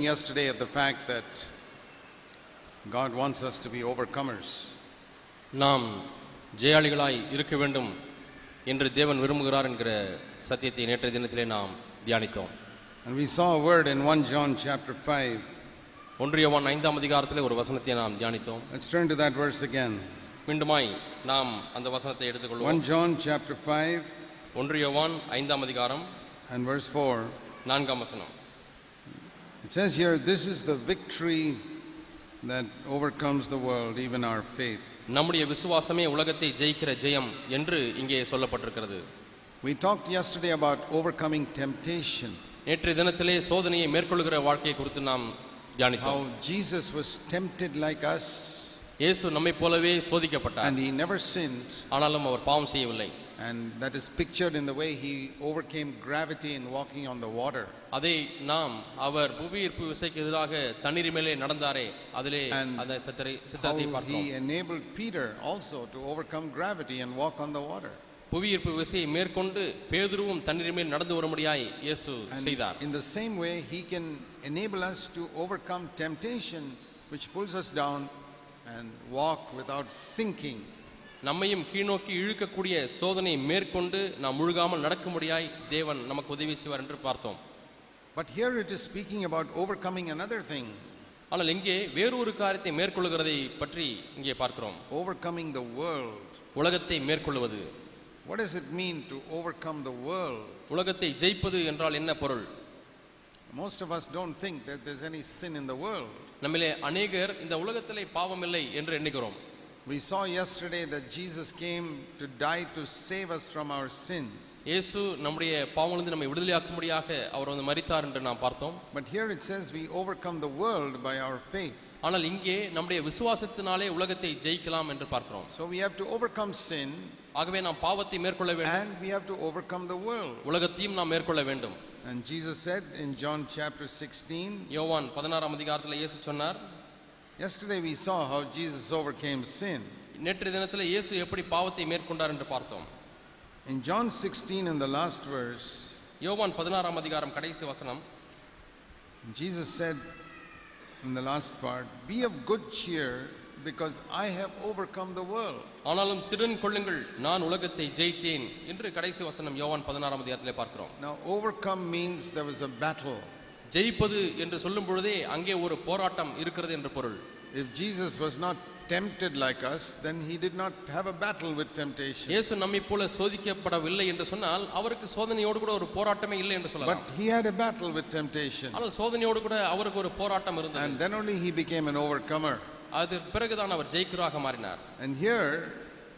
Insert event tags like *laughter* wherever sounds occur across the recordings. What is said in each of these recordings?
looking yesterday at the fact that God wants us to be overcomers. நாம் ஜெயாளிகளாய் இருக்க வேண்டும் என்று தேவன் விரும்புகிறார் என்கிற சத்தியத்தை நேற்றைய தினத்திலே நாம் தியானித்தோம் And we saw a word in 1 John chapter 5. ஒன்றியவான் ஐந்தாம் அதிகாரத்திலே ஒரு வசனத்தை நாம் தியானித்தோம் Let's turn to that verse again. மீண்டுமாய் நாம் அந்த வசனத்தை 1 எடுத்துக்கொள்வோம் John chapter 5 ஒன்றியவான் ஐந்தாம் அதிகாரம் and verse 4. நான்காம் வசனம் It says here, This is the victory that overcomes the world, even our faith. நம்முடைய விசுவாசமே உலகத்தை ஜெயிக்கிற ஜெயம் என்று இங்கே சொல்லப்பட்டிருக்கிறது We talked yesterday about overcoming temptation, நேற்றைய தினத்திலே சோதனையை மேற்கொள்கிற வாழ்க்கையை குறித்து நாம் தியானித்தோம் how Jesus was tempted like us இயேசு நம்மை போலவே சோதிக்கப்பட்டார் and he never sinned. ஆனாலும் அவர் பாவம் செய்யவில்லை And that is pictured in the way he overcame gravity in walking on the water. அதை நாம் அவர் புவியீர்ப்பு விசைக்கு எதிராக தண்ணீர் மேலே நடந்தாரே அதிலே And அந்த சித்தரை How சித்திரத்தை பார்த்தோம் he enabled Peter also to overcome gravity and walk on the water. புவியீர்ப்பு விசையை மேற்கொண்டு பேதுருவும் தண்ணீர் மேல் நடந்து வரும்படியாய் இயேசு And செய்தார் in the same way, he can enable us to overcome temptation which pulls us down and walk without sinking. நம்மையும் கீழ்நோக்கி இழுக்கக்கூடிய சோதனையை மேற்கொண்டு நாம் முழுகாமல் நடக்கும்படியாய் தேவன் நமக்கு உதவி செய்வார் என்று பார்த்தோம். But here it is speaking about overcoming another thing ஆனால் இங்கே வேறொரு காரியத்தை மேற்கொள்கிறதை பற்றி இங்கே பார்க்கிறோம். ஓவர் கமிங் த வேர்ல்ட் உலகத்தை மேற்கொள்வது what is it mean to overcome the world உலகத்தை ஜெயிப்பது என்றால் என்ன பொருள்? Most of us don't think that there's any sin in the world நம்மிலே அநேகர் இந்த உலகத்திலே பாவம் இல்லை என்று எண்ணுகிறோம். We saw yesterday that Jesus came to die to save us from our sins. இயேசு நம்முடைய பாவங்களிலிருந்து நம்மை விடுதலையாக்கும்படியாக அவர் வந்து மரித்தார் என்று நாம் பார்த்தோம் But here it says we overcome the world by our faith. ஆனால் இங்கே நம்முடைய விசுவாசத்தினாலே உலகத்தை ஜெயிக்கலாம் என்று பார்க்கிறோம் So we have to overcome sin ஆகவே நாம் பாவத்தை மேற்கொள்ள வேண்டும் and we have to overcome the world. உலகத்தையும் நாம் மேற்கொள்ள வேண்டும் And Jesus said in John chapter 16, யோவான் பதினாறாம் அதிகாரத்தில் இயேசு சொன்னார் yesterday we saw how Jesus overcame sin. நேற்றைய தினத்தில் இயேசு எப்படி பாவத்தை மேற்கொண்டார் என்று பார்த்தோம் In John 16, in the last verse, யோவான் பதினாறாம் அதிகாரம் கடைசி வசனம் Jesus said in the last part, Be of good cheer because I have overcome the world. ஆனாலும் திடன் கொள்ளுங்கள் நான் உலகத்தை ஜெயித்தேன் என்று கடைசி வசனம் யோவான் பதினாறாம் அதிகாரத்திலே பார்க்கிறோம் Now, overcome means there was a battle. ஜெயிப்பது என்று சொல்லும் பொழுதே அங்கே ஒரு போராட்டம் இருக்கிறது என்று பொருள் If Jesus was not tempted like us, then he did not have a battle with temptation. இயேசு நம்மை போல சோதிக்கப்படவில்லை என்று சொன்னால் அவருக்கு சோதனையோடு கூட ஒரு போராட்டமே இல்லை என்று சொல்லலாம் But he had a battle with temptation. ஆனால் சோதனையோடு கூட அவருக்கு ஒரு போராட்டம் இருந்தது And then only he became an overcomer. அது பிறகுதான் அவர் ஜெயிக்கராக மாறினார் And here,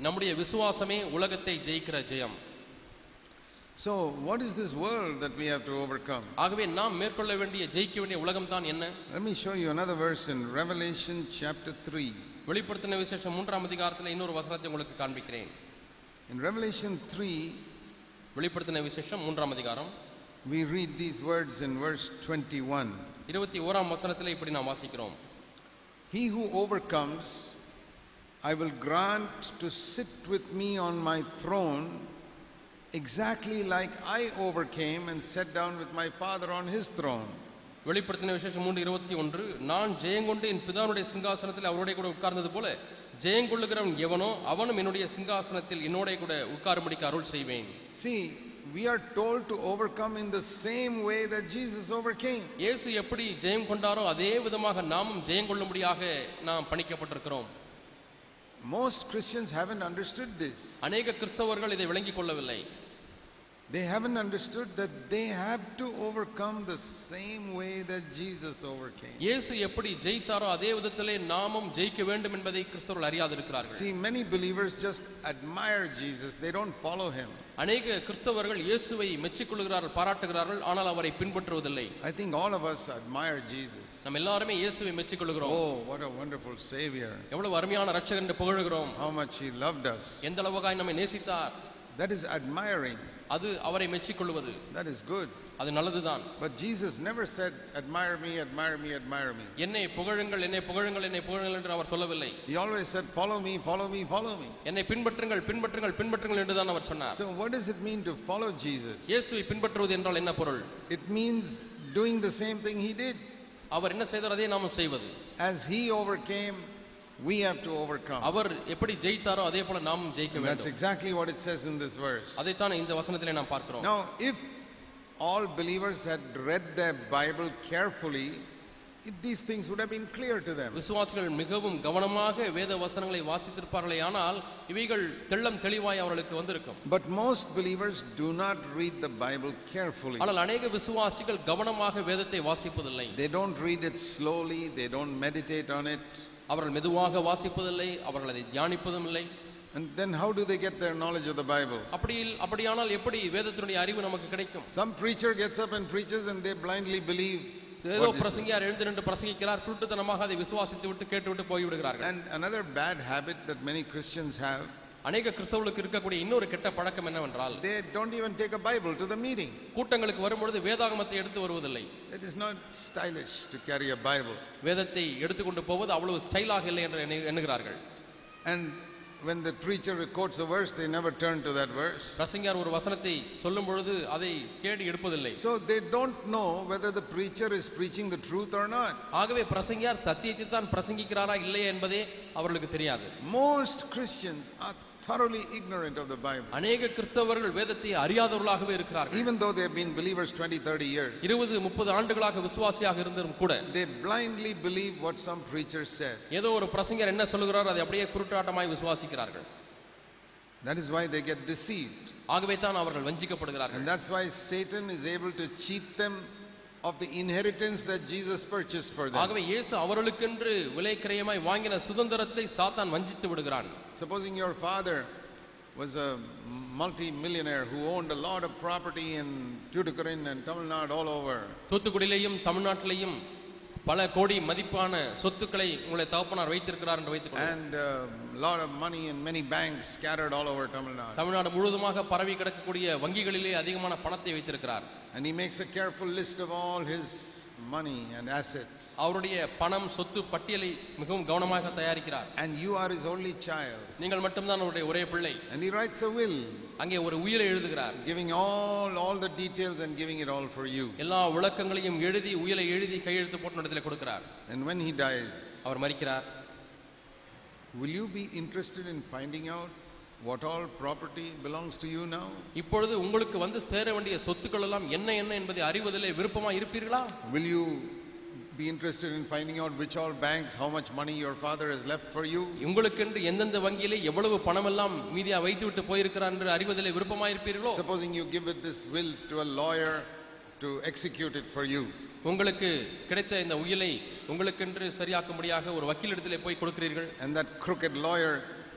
நம்முடைய விசுவாசமே உலகத்தை ஜெயிக்கிற ஜெயம் So, what is this world that we have to overcome? ஆகவே நாம் மேற்கொள்ள வேண்டிய ஜெயிக்க வேண்டிய உலகம் தான் என்ன Let me show you another verse in Revelation chapter 3. வெளிப்படுத்தின விசேஷம் மூன்றாம் அதிகாரத்தில் இன்னொரு வசனத்தை உங்களுக்கு காண்பிக்கிறேன் In Revelation 3, வெளிப்படுத்தின விசேஷம் மூன்றாம் அதிகாரம் we read these words in verse 21. இருபத்தி ஓராம் வசனத்தில் இப்படி நாம் வாசிக்கிறோம் He who overcomes, I will grant to sit with me on my throne, exactly like I overcame and sat down with my Father on his throne. வெளிப்படுத்தின விசேஷம் மூன்று இருபத்தி ஒன்று நான் ஜெயங்கொண்டு என் பிதானுடைய சிங்காசனத்தில் அவருடைய கூட உட்கார்ந்தது போல ஜெயங்கொள்ளுகிறவன் எவனோ அவனும் என்னுடைய சிங்காசனத்தில் என்னோட கூட உட்காரும்படிக்கு அருள் செய்வேன் See, we are told to overcome in the same way that Jesus overcame. இயேசு எப்படி ஜெயம் கொண்டாரோ அதே விதமாக நாமும் ஜெயம் கொள்ளும்படியாக நாம் பணிக்கப்பட்டிருக்கிறோம் Most Christians haven't understood this. அநேக கிறிஸ்தவர்கள் இதை விளங்கிக் கொள்ளவில்லை They haven't understood that they have to overcome the same way that Jesus overcame. இயேசு எப்படி ஜெயித்தாரோ அதே விதத்திலே நாமும் ஜெயிக்க வேண்டும் என்பதை கிறிஸ்தவர்கள் அறியாதிருக்கிறார்கள் See, many believers just admire Jesus, they don't follow him. அநேக கிறிஸ்தவர்கள் இயேசுவை மெச்சிக்கொள்கிறார்கள் பாராட்டுகிறார்கள் ஆனால் அவரை பின்பற்றுவதில்லை I think all of us admire Jesus. நம்ம எல்லாருமே இயேசுவை மெச்சிக்கொள்கிறோம் Oh, what a wonderful Savior. எவ்வளவு அருமையான ரட்சகன் என்று புகழுகிறோம் How much He loved us. எந்த அளவுக்காய் நம்மை நேசித்தார் That is admiring. அது அவரை மெச்சிக்கொள்வது That is good. அது நல்லதுதான் But Jesus never said, Admire me, admire me, admire me. என்னை புகழுங்கள் என்னை புகழுங்கள் என்னை புகழுங்கள் என்று அவர் சொல்லவில்லை He always said, Follow me, follow me, follow me. என்னை பின்பற்றுங்கள் பின்பற்றுங்கள் பின்பற்றுங்கள் என்று தான் அவர் சொன்னார் So, what does it mean to follow Jesus? இயேசுவை பின்பற்றுவது என்றால் என்ன பொருள் It means doing the same thing He did. அவர் என்ன செய்தார் அதே நாமும் செய்வது As He overcame, we have to overcome. அவர் எப்படி ஜெயித்தாரோ அதே போல நாமும் ஜெயிக்க That's வேண்டும் exactly what it says in this verse. அதைத்தான் இந்த வசனத்திலே நாம் பார்க்கிறோம் Now, if all believers had read their Bible carefully, it- these things would have been clear to them. விசுவாசிகள் மிகவும் கவனமாக வேத வசனங்களை வாசித்திருப்பார்களே ஆனால் இவைகள் தெள்ளம் தெளிவாய் அவர்களுக்கு வந்திருக்கும் But most believers do not read the Bible carefully. ஆனால் அநேக விசுவாசிகள் கவனமாக வேதத்தை வாசிப்பதில்லை They don't read it slowly, they don't meditate on it. அவர்கள் மெதுவாக வாசிப்பதில்லை அவர்கள் அதை தியானிப்பதும் இல்லை And then how do they get their knowledge of the Bible? அப்படி அப்படியானால் எப்படி வேதத்தினுடைய அறிவு நமக்கு கிடைக்கும் Some preacher gets up and preaches and they blindly believe. ஏதோ பிரசங்கியார் எழுந்து நின்று பிரசங்கிக்கிறார் குருட்டுத்தனமாக அதை விசுவாசித்து விட்டு கேட்டுவிட்டு போய்விடுகிறார்கள் And another bad habit that many Christians have, அநேக கிறிஸ்தவர்களுக்கு இருக்கக்கூடிய இன்னொரு கெட்ட பழக்கம் என்னவென்றால் they don't even take a Bible to the meeting. கூட்டங்களுக்கு வரும்பொழுது வேதாகமத்தை எடுத்து வருவதில்லை It is not stylish to carry a Bible. வேதத்தை எடுத்துக்கொண்டு போவது அவ்வளவு ஸ்டைலாக இல்லை என்று எண்ணு- எண்ணுகிறார்கள் And when the preacher quotes a verse, they never turn to that verse. பிரசங்கியார் ஒரு வசனத்தை சொல்லும் பொழுது அதை தேடி எடுப்பதில்லை So they don't know whether the preacher is preaching the truth or not. ஆகவே பிரசங்கியார் சத்தியத்தை தான் பிரசங்கிக்கிறாரா இல்லையா என்பதே அவர்களுக்கு தெரியாது Most Christians are thoroughly ignorant of the Bible. அநேக கிறிஸ்தவர்கள் வேதத்தை அறியாதவர்களாகவே இருக்கிறார்கள் Even though they have been believers 20, 30 years, இருபது முப்பது ஆண்டுகளாக விசுவாசியாக இருந்தும் கூட they blindly believe what some preacher says. ஏதோ ஒரு பிரசங்கர் என்ன சொல்லுகிறாரோ அதை அப்படியே குருட்டாட்டமாய் விசுவாசிக்கிறார்கள் That is why they get deceived. ஆகவே தான் அவர்கள் வஞ்சிக்கப்படுகிறார்கள் And that's why Satan is able to cheat them of the inheritance that Jesus purchased for them. ஆகவே இயேசு அவர்களுக்கென்று விலை கிரயமாய் வாங்கின சுதந்திரத்தை சாத்தான் வஞ்சித்து விடுகிறான் Supposing your father was a multi-millionaire who owned a lot of property in Tuticorin and Tamil Nadu all over. தூத்துக்குடியிலேயும் தமிழ்நாட்டிலேயும் பல கோடி மதிப்பான சொத்துக்களை உங்களை தகப்பனார் வைத்திருக்கிறார் என்று வைத்துக் கொள்ளுங்கள். and a lot of money in many banks scattered all over Tamil Nadu. Tamil Nadu முழுவதுமாக பரவி கிடக்கக்கூடிய வங்கிகளிலே அதிகமான பணத்தை வைத்திருக்கிறார் And he makes a careful list of all his money and assets. அவருடைய பணம் சொத்து பட்டியலை மிகவும் கவனமாக தயாரிக்கிறார் And you are his only child. நீங்கள் மட்டும்தான் அவருடைய ஒரே பிள்ளை And he writes a will, அங்கே ஒரு உயிரை எழுதுகிறார் giving all, all the details and giving it all for you. எல்லா விளக்கங்களையும் எழுதி உயிரை எழுதி கையெழுத்து போட்டு இடத்துல கொடுக்கிறார் And when he dies, அவர் மறிக்கிறார் will you be interested in finding out what all property belongs to you now? இப்பொழுது உங்களுக்கு வந்து சேர வேண்டிய சொத்துக்கள் எல்லாம் என்ன என்ன என்பதை அறிவதிலே விருப்பமா இருப்பீர்களா Will you be interested in finding out which all banks, how much money your father has left for you? உங்களுக்கென்று எந்தெந்த வங்கியிலே எவ்வளவு பணம் எல்லாம் மீதியா வைத்து விட்டு போயிருக்கிறார் என்று அறிவதிலே விருப்பமா இருப்பீர்களோ Supposing you give it this will to a lawyer to execute it for you. உங்களுக்கு கிடைத்த இந்த உயிலை உங்களுக்கென்று சரியாக்கும்படியாக ஒரு வக்கீலிடத்திலே போய் கொடுக்கிறீர்கள் And that crooked lawyer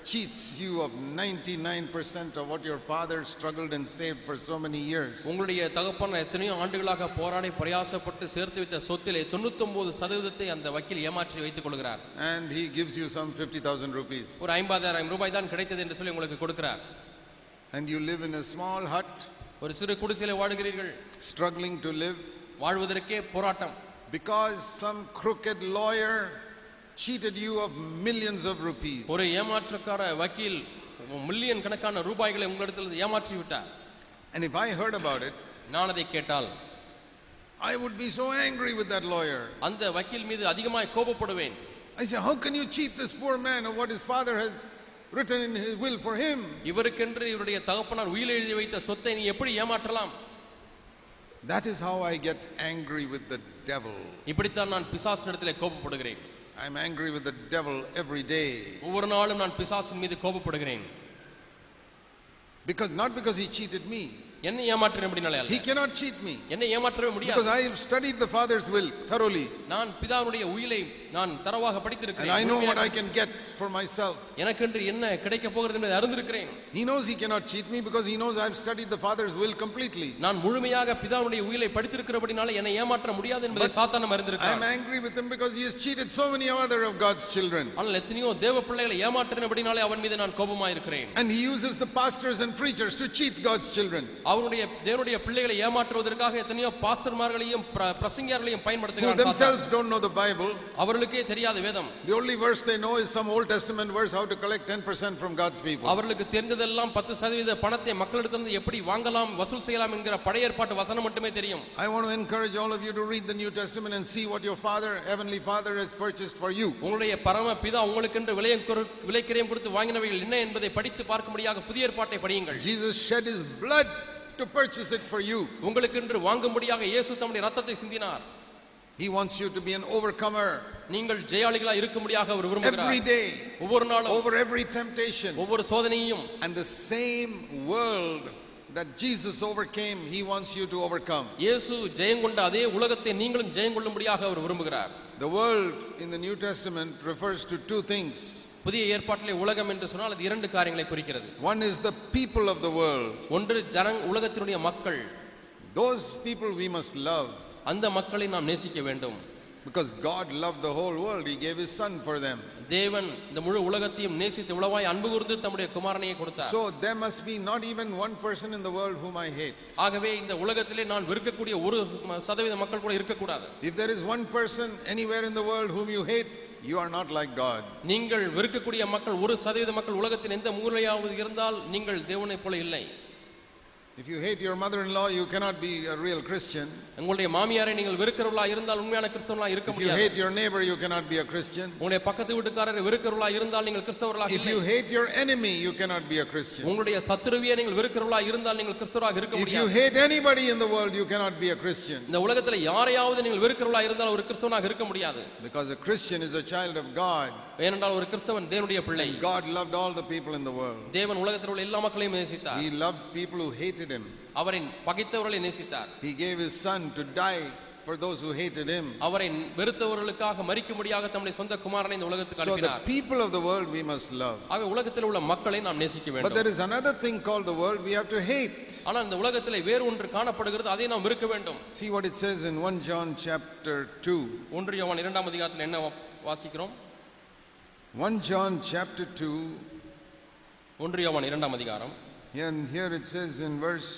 cheats you of 99% of what your father struggled and saved for so many years. உங்களுடைய தகப்பன் எத்தனையோ ஆண்டுகளாக போராடி பிரயாசப்பட்டு சேர்த்து வைத்த சொத்திலே தொண்ணூத்தொன்பது சதவீதத்தை அந்த வக்கீல் ஏமாற்றி வைத்துக் கொள்கிறார். And he gives you some 50,000 rupees. ஒரு ஐம்பதாயிரம் ரூபாய் தான் கிடைத்தது என்று சொல்லி உங்களுக்கு கொடுக்கிறார். And you live in a small hut, ஒரு சிறு குடிசையில வாடுகிறீர்கள் struggling to live, வாழ்வதற்கே போராட்டம். Because some crooked lawyer cheated you of millions of rupees. ஒரு ஏமாற்றக்கார வக்கீல் மில்லியன் கணக்கான ரூபாய்களை உங்களிடத்தில் ஏமாற்றி விட்டார் And if I heard about it, நான் அதை கேட்டால் I would be so angry with that lawyer. அந்த வக்கீல் மீது அதிகமாய் கோபப்படுவேன் I say, How can you cheat this poor man of what his father has written in his will for him? இவருக்கென்று இவருடைய தகப்பனார் உயிர் எழுதி வைத்த சொத்தை நீ எப்படி ஏமாற்றலாம் That is how I get angry with the devil. இப்படித்தான் நான் பிசாசினிடத்திலே கோபப்படுகிறேன் I'm angry with the devil every day. ஒவ்வொரு நாளும் நான் பிசாசின் மீது கோபப்படுகிறேன் Because not because he cheated me, என்னை ஏமாற்றினபடினாலே He அல்ல cannot cheat me என்னை ஏமாற்றவே முடியாது because I have studied the Father's will thoroughly நான் பிதாவுடைய உயிலை நான் தரவாக and I படித்திருக்கிறேன் know what முழுமையாக I can get for myself. எனக்கென்று என்ன கிடைக்க போகிறது என்பதை அறிந்திருக்கிறேன் He knows he cannot cheat me because he knows I have studied the Father's will completely. நான் முழுமையாக பிதாவுடைய உயிலை படித்திருக்கிறபடினால என்னை ஏமாற்ற முடியாது என்பதை சாத்தானம் I am அறிந்திருக்கிறான் angry with him because he has cheated so many other of God's children. ஆனால் எத்தனையோ தேவ பிள்ளைகளை ஏமாற்றினபடினாலே அவன் மீது நான் கோபமாயிருக்கிறேன் And he uses the pastors and preachers to cheat God's children. அவருடைய தேவனுடைய பிள்ளைகளை ஏமாற்றுவதற்காக எத்தனையோ பாஸ்டர்மார்களையும் பிர- பிரசங்கியார்களையும் சாத்தான். themselves don't know the Bible. அவர்களுக்கே தெரியாத வேதம் The only verse they know is some Old Testament verse how to collect 10% from God's people. அவர்களுக்கு தெரிந்ததெல்லாம் பத்து சதவீத பணத்தை மக்களிடத்திலிருந்து எப்படி வாங்கலாம் வசூல் செய்யலாம் என்கிற பழைய ஏற்பாட்டு வசனம் மட்டுமே தெரியும் I want to encourage all of you to read the New Testament and see what your Father, Heavenly Father, has purchased for you. உங்களுடைய பரம பிதா உங்களுக்கென்று விலையை கொரு- விலைக்கிரயம் கொடுத்து வாங்கினவைகள் என்ன என்பதை படித்து பார்க்கும்படியாக புதிய ஏற்பாட்டை படியுங்கள் Jesus shed his blood to purchase it for you. உங்களுக்கென்று வாங்கும்படியாக இயேசு தம்முடைய ரத்தத்தை சிந்தினார் He wants you to be an overcomer நீங்கள் ஜெயாளிகளா இருக்கும்படியாக அவர் every விரும்புகிறார் day, ஒவ்வொரு நாளும் over every temptation. ஒவ்வொரு சோதனையும் And the same world that Jesus overcame, he wants you to overcome. இயேசு ஜெயம் கொண்ட அதே உலகத்தை நீங்களும் ஜெயம் கொள்ளும்படியாக அவர் விரும்புகிறார் The world in the New Testament refers to two things. புதிய ஏற்பாட்டிலே உலகம் என்று சொன்னால் அது இரண்டு காரியங்களை குறிக்கிறது. One is the people of the world ஒன்று ஜனங் உலகத்தினுடைய மக்கள். Those people we must love அந்த மக்களை நாம் நேசிக்க வேண்டும். Because God love the whole world he gave his son for them தேவன் இந்த முழு உலகத்தையும் நேசித்து உளவாய் அன்பு கூர்ந்து தம்முடைய குமாரனையே கொடுத்தார். So there must be not even one person in the world whom I hate ஆகவே இந்த உலகத்திலே நான் வெறுக்கக்கூடிய ஒரு சதவீத மக்கள் கூட இருக்க கூடாது if there is one person anywhere in the world whom you hate you are not like God நீங்கள் வெறுக்கக்கூடிய மக்கள் ஒரு சதவீத மக்கள் உலகத்தின் எந்த மூலையாவது இருந்தால் நீங்கள் தேவனைப் போல இல்லை. If you hate your mother in law, you cannot be a real Christian. உங்களுடைய மாமியாரை நீங்கள் வெறுக்கிறவர்களா இருந்தால் உண்மையான கிறிஸ்தவர்களா இருக்க If you முடியாது hate your neighbor, you cannot be a Christian. உங்களுடைய பக்கத்து வீட்டுக்காரரை வெறுக்கிறவர்களா இருந்தால் நீங்கள் கிறிஸ்தவர்களாக If இல்லை you hate your enemy, you cannot be a Christian. உங்களுடைய சத்துருவியை நீங்கள் வெறுக்கிறவர்களா இருந்தால் நீங்கள் கிறிஸ்தவராக இருக்க If you முடியாது hate anybody in the world, you cannot be a Christian. இந்த உலகத்துல யாரையாவது நீங்கள் வெறுக்கிறவர்களா இருந்தால் ஒரு கிறிஸ்தவனாக இருக்க முடியாது Because a Christian is a child of God. ஏனென்றால் ஒரு கிறிஸ்தவன் தேவனுடைய பிள்ளை God loved all the people in the world. தேவன் உலகத்தில் உள்ள எல்லா மக்களையும் நேசித்தார் He loved people who hated him. அவரின் பகைத்தவர்களை நேசித்தார் He gave his son to die for those who hated him. அவரை வெறுத்தவர்களுக்காக மறிக்கும்படியாக தம்முடைய சொந்த குமாரனை இந்த உலகத்துக்கு So the அனுப்பினார் people of the world we must love. ஆகவே உலகத்தில் உள்ள மக்களை நாம் நேசிக்க But வேண்டும் there is another thing called the world we have to hate. ஆனால் இந்த உலகத்தில் வேறு ஒன்று காணப்படுகிறது அதை நாம் வெறுக்க வேண்டும் See what it says in 1 John chapter 2. ஒன்று யோவான் இரண்டாம் அதிகாரத்தில் என்ன வா- வாசிக்கிறோம் 1 John chapter 2, ஒன்று யோவான் இரண்டாம் அதிகாரம் and here it says in verse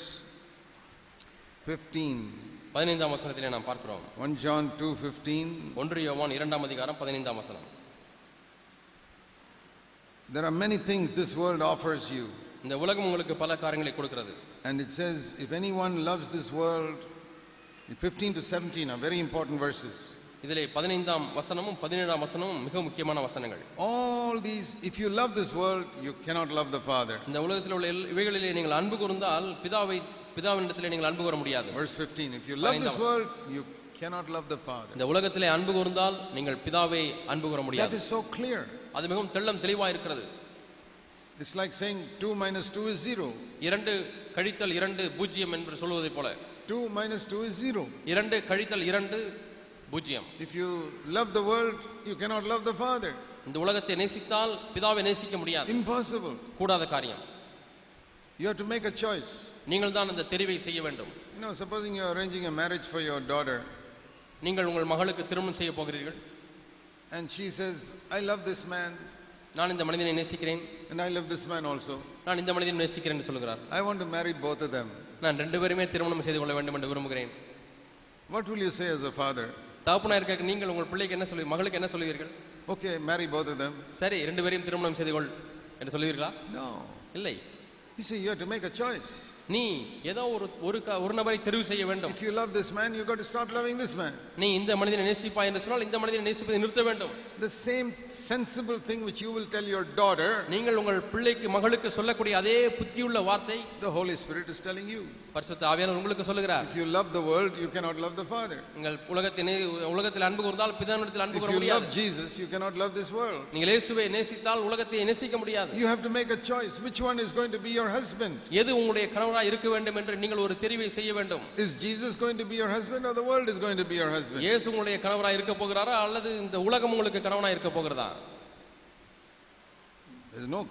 15. பதினைந்தாம் வசனத்திலே நாம் பார்க்கிறோம் 1 John 2:15 ஒன்று யோவான் இரண்டாம் அதிகாரம் பதினைந்தாம் வசனம் There are many things this world offers you. இந்த உலகம் உங்களுக்கு பல காரியங்களை கொடுக்கிறது And it says, if anyone loves this world, 15 to 17 are very important verses. இதிலே பதினைந்தாம் வசனமும் பதினேழாம் வசனமும் மிக முக்கியமான வசனங்கள் All these, if you love this world, you cannot love the Father. இந்த உலகத்தில் உள்ள இவைகளிலே நீங்கள் அன்பு கூர்ந்தால் பிதாவை பிதாவினிடத்திலே நீங்கள் அன்பு கூற முடியாது Verse 15, if you love this world, you cannot love the Father. இந்த உலகத்திலே அன்பு கூர்ந்தால் நீங்கள் பிதாவை அன்பு கூற That முடியாது is so clear. அது மிகவும் தெள்ளம் தெளிவாக இருக்கிறது It's like saying 2 minus 2 is 0. இரண்டு கழித்தல் இரண்டு பூஜ்ஜியம் என்று சொல்வதைப் போல 2 minus 2 is 0. இரண்டு கழித்தல் இரண்டு பூஜ்ஜியம். If you love the world you cannot love the father இந்த உலகத்தை நேசித்தால் பிதாவை நேசிக்க முடியாது. இம்பாசிபிள் கூடாத காரியம். You have to make a choice நீங்கள் தான் அந்த தெரிவை செய்ய வேண்டும். You know supposing you arranging a marriage for your daughter நீங்கள் உங்கள் மகளுக்கு திருமணம் செய்ய போகிறீர்கள். And she says I love this man நான் இந்த மனிதனை நேசிக்கிறேன். And I love this man also நான் இந்த மனிதனை நேசிக்கிறேன் சொல்கிறார். I want to marry both them நான் ரெண்டு பேருமே திருமணம் செய்து கொள்ள வேண்டும் என்று விரும்புகிறேன். What will you say as a father தகப்பனா இருக்க நீங்கள் உங்கள் பிள்ளைக்கு என்ன சொல்லி மகளுக்கு என்ன சொல்வீர்கள் ஓகே மேரி போத் தம் சரி ரெண்டு பேரையும் திருமணம் செய்து கொள் என்று சொல்லுவீர்களா? இல்லை. You say you have to make a choice நீ ஏதோ ஒரு ஒரு ஒரு நபரை தெரிவு செய்ய வேண்டும் If you love this man, you got to stop loving this man. நீ இந்த மனிதனை நேசிப்பாய் என்று சொன்னால் இந்த மனிதனை நேசிப்பதை நிறுத்த வேண்டும் The same sensible thing which you will tell your daughter, நீங்கள் உங்கள் பிள்ளைக்கு மகளுக்கு சொல்லக்கூடிய அதே புத்தியுள்ள வார்த்தை the Holy Spirit is telling you. பரிசுத்த ஆவியானவர் உங்களுக்கு சொல்லுகிறார் If you love the world, you cannot love the Father. நீங்கள் உலகத்தை உலகத்தில் அன்பு கூர்ந்தால் பிதானிடத்தில் அன்பு If கூற you முடியாது love Jesus, you cannot love this world. நீங்கள் இயேசுவை நேசித்தால் உலகத்தை நேசிக்க முடியாது You have to make a choice. Which one is going to be your husband? எது உங்களுடைய கணவராக கணவராய் இருக்க வேண்டும் என்று நீங்கள் ஒரு தெரிவை செய்ய வேண்டும் Is Jesus going to be your husband or the world is going to be your husband? இயேசு உங்களுடைய கணவராய் இருக்க போகிறாரா அல்லது இந்த உலகம் உங்களுக்கு கணவனாய் இருக்க போகிறதா There's no,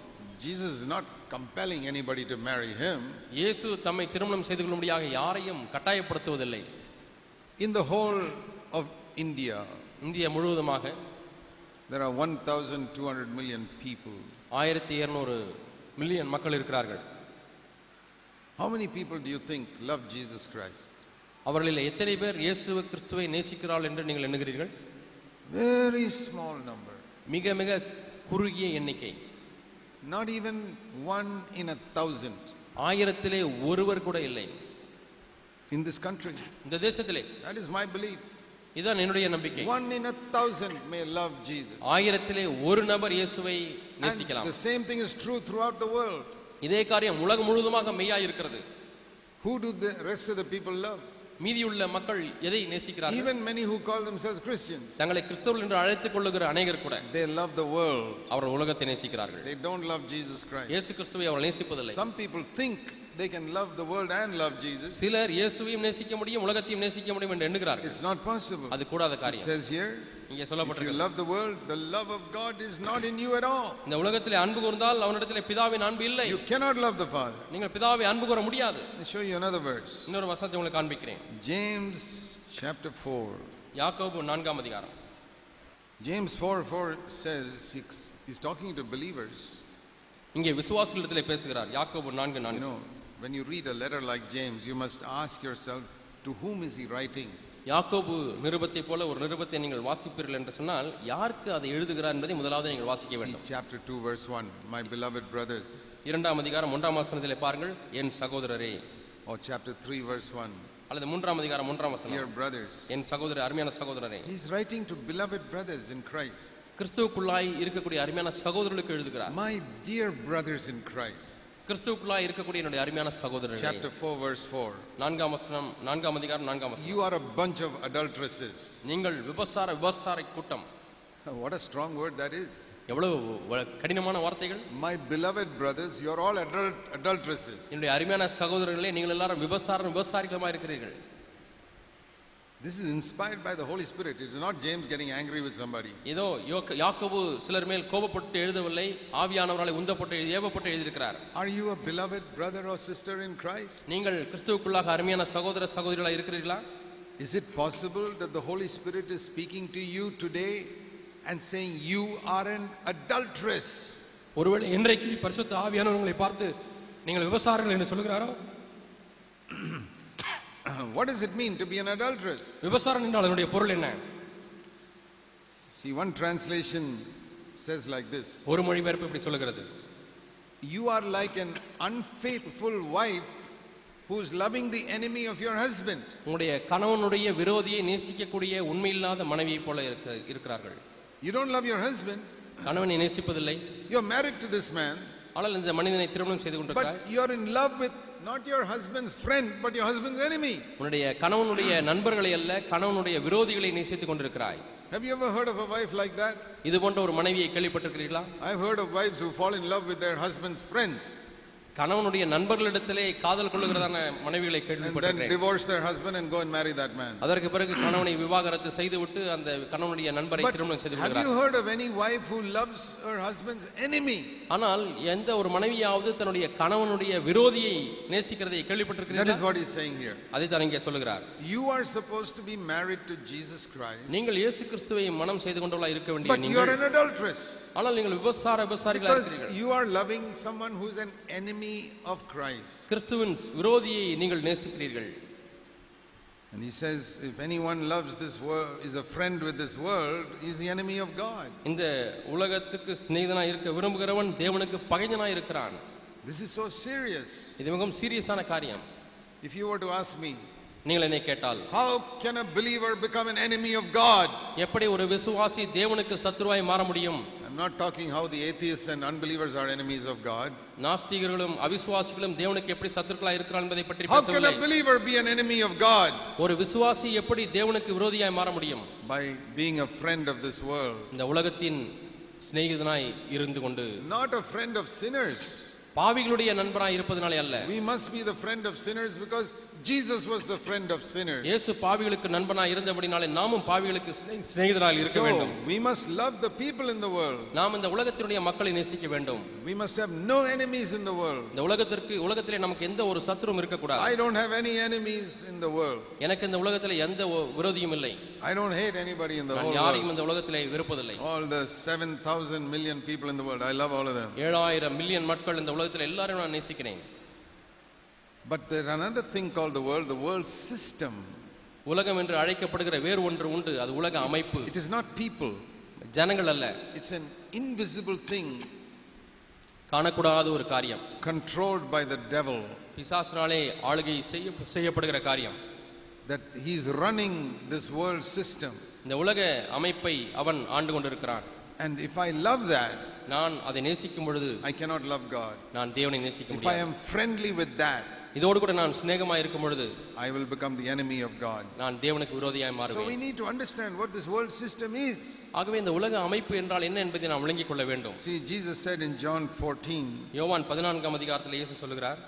Jesus is not compelling anybody to marry him. இயேசு தம்மை திருமணம் செய்து கொள்ளும்படியாக யாரையும் கட்டாயப்படுத்துவதில்லை In the whole of India, India முழுவதுமாக there are 1,200 million people. ஆயிரத்தி இருநூறு மில்லியன் மக்கள் இருக்கிறார்கள் How many people do you think love Jesus Christ? அவர்களில் எத்தனை பேர் இயேசு கிறிஸ்துவை நேசிக்கிறாள் என்று நீங்கள் எண்ணுகிறீர்கள் Very small number. மிக மிக குறுகிய எண்ணிக்கை Not even one in a thousand ஆயிரத்திலே ஒருவர் கூட இல்லை in this country. இந்த தேசத்திலே That is my belief. இதுதான் என்னுடைய நம்பிக்கை One in a thousand may love Jesus. ஆயிரத்திலே ஒரு நபர் இயேசுவை நேசிக்கலாம் the same thing is true throughout the world. இதே காரியம் உலகம் முழுவதுமாக மெய்யாய் இருக்கிறது Who do the rest of the people love? மீதியுள்ள மக்கள் எதை நேசிக்கிறார்கள் Even many who call themselves Christians, தங்களை கிறிஸ்தவர்கள் என்று அழைத்துக் கொள்ளுகிற அநேகர் கூட they love the world. அவர்கள் உலகத்தை நேசிக்கிறார்கள் They don't love Jesus Christ. இயேசு கிறிஸ்துவை அவர்கள் நேசிப்பதில்லை Some people think they can love the world and love Jesus. சிலர் இயேசுவையும் நேசிக்க முடியும் உலகத்தையும் நேசிக்க முடியும் என்று எண்ணுகிறார்கள் It's not possible. அது கூடாத It காரியம் says here, இங்கே if you சொல்லப்பட்டிருக்கிறது love the world, the love of God is not in you at all. இந்த உலகத்திலே அன்பு கூர்ந்தால் அவனிடத்திலே பிதாவின் அன்பு இல்லை You cannot love the Father. நீங்கள் பிதாவை அன்பு கூற முடியாது Let me show you another verse. இன்னொரு வசனத்தை உங்களுக்கு காண்பிக்கிறேன் James chapter 4. யாக்கோபு நான்காம் அதிகாரம் James 4 4 says, he's, he's talking to believers. இங்கே விசுவாசத்திலே பேசுகிறார் யாக்கோபு நான்கு You நான்கு know, when you read a letter like James, you must ask yourself, to whom is he writing? யாக்கோபு நிருபத்தை போல ஒரு நிருபத்தை நீங்கள் வாசிப்பீர்கள் என்று சொன்னால் யாருக்கு அதை எழுதுகிறார் என்பதை முதலாவது நீங்கள் வாசிக்க வேண்டும் chapter 2, verse 1. My beloved brothers. இரண்டாம் அதிகாரம் ஒன்றாம் வசனத்திலே பாருங்கள் என் சகோதரரே Or chapter 3, verse 1. அல்லது மூன்றாம் அதிகாரம் மூன்றாம் வசனம் brothers. என் சகோதரர் அருமையான சகோதரரே He's writing to beloved brothers in Christ. கிறிஸ்துவுக்குள்ளாய் இருக்கக்கூடிய அருமையான சகோதரர்களுக்கு எழுதுகிறார் My dear brothers in Christ. கிறிஸ்துவுக்குள்ளாய் இருக்கக்கூடிய என்னுடைய அருமையான சகோதரர்களே Chapter 4, verse 4. நான்காம் வசனம் நான்காம் அதிகாரம் நான்காம் வசனம் You are a bunch of adulteresses. நீங்கள் விபசார விபசார கூட்டம் What a strong word that is. எவ்வளவு கடினமான வார்த்தைகள் My beloved brothers, you are all adult, adulteresses. என்னுடைய அருமையான சகோதரர்களே நீங்கள் எல்லாரும் விபசாரம் விபசாரிகளமா இருக்கிறீர்கள் This is inspired by the Holy Spirit. It's not James getting angry with somebody. ஏதோ யோக்க- யாக்கோபு சிலர் மேல் கோபப்பட்டு எழுதவில்லை ஆவியானவரால் உந்தப்பட்டு ஏவப்பட்டு எழுதியிருக்கிறார் Are you a beloved brother or sister in Christ? நீங்கள் கிறிஸ்துவுக்குள்ளாக அருமையான சகோதர சகோதரிகளா இருக்கிறீர்களா Is it possible that the Holy Spirit is speaking to you today and saying, You are an adulteress? ஒருவேளை இன்றைக்கு பரிசுத்த ஆவியானவர் உங்களை பார்த்து நீங்கள் விபசாரங்கள் என்று சொல்லுகிறாரோ *clears throat* what does it mean to be an adulteress? விபசாரம் என்றால் அதனுடைய பொருள் என்ன See, one translation says like this ஒரு மொழிபெயர்ப்பு இப்படி சொல்லுகிறது You are like an unfaithful wife who's loving the enemy of your husband. உங்களுடைய கணவனுடைய விரோதியை நேசிக்கக்கூடிய உண்மையில்லாத மனைவியைப் போல இருக்க இருக்கிறார்கள் You don't love your husband, கணவனை நேசிப்பதில்லை you're married to this man, ஆனால் இந்த மனிதனை திருமணம் செய்து கொண்டிருக்கிறார் but you're in love with not your husband's friend, but your husband's enemy. உன்னுடைய கணவனுடைய நண்பர்களை அல்ல கணவனுடைய விரோதிகளை நேசித்துக் கொண்டிருக்கிறாய் Have you ever heard of a wife like that? இது போன்ற ஒரு மனைவியை கேள்விப்பட்டிருக்கிறீர்களா I've heard of wives who fall in love with their husband's friends கணவனுடைய நண்பர்களிடத்திலே காதல் கொள்ளுகிறதான மனைவிகளை கேள்விப்பட்டிருக்கிறேன் divorce their husband and go and marry that man. அதற்கு பிறகு கணவனை விவாகரத்து செய்துவிட்டு அந்த கணவனுடைய நண்பரை திருமணம் செய்து have you கொள்கிறார் heard of any wife who loves her husband's enemy? ஆனால் எந்த ஒரு மனைவியாவது தன்னுடைய கணவனுடைய விரோதியை நேசிக்கிறதை That is கேள்விப்பட்டிருக்கிறீர்களா what he's saying here. அதை தான் இங்கே சொல்லுகிறார் You are supposed to be married to Jesus Christ, நீங்கள் இயேசு கிறிஸ்துவை மனம் செய்து கொண்டவளா இருக்க வேண்டிய but you are நீங்கள் an adulteress ஆனால் நீங்கள் விபசார விபசாரிகளா because இருக்கிறீர்கள் you are loving someone who's an enemy of Christ. கிறிஸ்துவின் விரோதியை நீங்கள் நேசிக்கிறீர்கள் And he says, if anyone loves this world, is a friend with this world, he's the enemy of God. இந்த உலகத்துக்கு சிநேகிதனா இருக்க விரும்புகிறவன் தேவனுக்கு பகைஞனா இருக்கிறான் This is so serious. இது மிகவும் சீரியஸான காரியம் If you were to ask me, நீங்கள் என்னை கேட்டால் how can a believer become an enemy of God? எப்படி ஒரு விசுவாசி தேவனுக்கு சத்துருவாய் மாற முடியும் not talking how the atheists and unbelievers are enemies of God. நாஸ்திகர்களும் அவிசுவாசிகளும் தேவனுக்கு எப்படி சத்துருக்களா இருக்கிறான் என்பதை பற்றி How can பேசவில்லை a believer be an enemy of God? ஒரு விசுவாசி எப்படி தேவனுக்கு விரோதியாய் மாற முடியும் By being a friend of this world. இந்த உலகத்தின் சிநேகிதனாய் இருந்து கொண்டு Not a friend of sinners. பாவிகளுடைய நண்பராய் இருப்பதனாலே அல்ல We must be the friend of sinners because Jesus was the friend of sinners. இயேசு பாவிகளுக்கு நண்பனாய் இருந்தபடினாலே நாமும் பாவிகளுக்கு சிநே- சிநேகிதராய் இருக்க வேண்டும் we must love the people in the world. நாம் இந்த உலகத்தினுடைய மக்களை நேசிக்க வேண்டும் We must have no enemies in the world. இந்த உலகத்திற்கு உலகத்திலே நமக்கு எந்த ஒரு சத்துரும் இருக்கக்கூடாது I don't have any enemies in the world. எனக்கு இந்த உலகத்திலே எந்த விரோதியும் இல்லை I don't hate anybody in the whole world. யாரையும் இந்த உலகத்திலே விருப்பதில்லை All the 7,000 million people in the world. I love all of them. ஏழாயிரம் மில்லியன் மக்கள் இந்த உலகத்தில் எல்லாரும் நான் நேசிக்கிறேன் But there's another thing called the world, the world system. உலகம் என்று அழைக்கப்படுகிற வேறு ஒன்று உண்டு அது உலக அமைப்பு It is not people, ஜனங்கள் அல்ல it's an invisible thing காணக்கூடாத ஒரு காரியம் controlled by the devil. பிசாசினாலே ஆளுகை செய்ய செய்யப்படுகிற காரியம் That he's running this world system. இந்த உலக அமைப்பை அவன் ஆண்டு கொண்டிருக்கிறான் And if I love that, நான் அதை நேசிக்கும் பொழுது I cannot love God. நான் தேவனை நேசிக்க If I முடியாது am friendly with that, இதோடு கூட நான் சிநேகமாய் இருக்கும் பொழுது I will become the enemy of God. நான் தேவனுக்கு விரோதியாய் So we மாறுவேன் need to understand what this world system is. ஆகவே இந்த உலக அமைப்பு என்றால் என்ன என்பதை நாம் விளங்கிக் கொள்ள வேண்டும் See, Jesus said in John 14, யோவான் பதினான்காம் அதிகாரத்தில் இயேசு சொல்லுகிறார்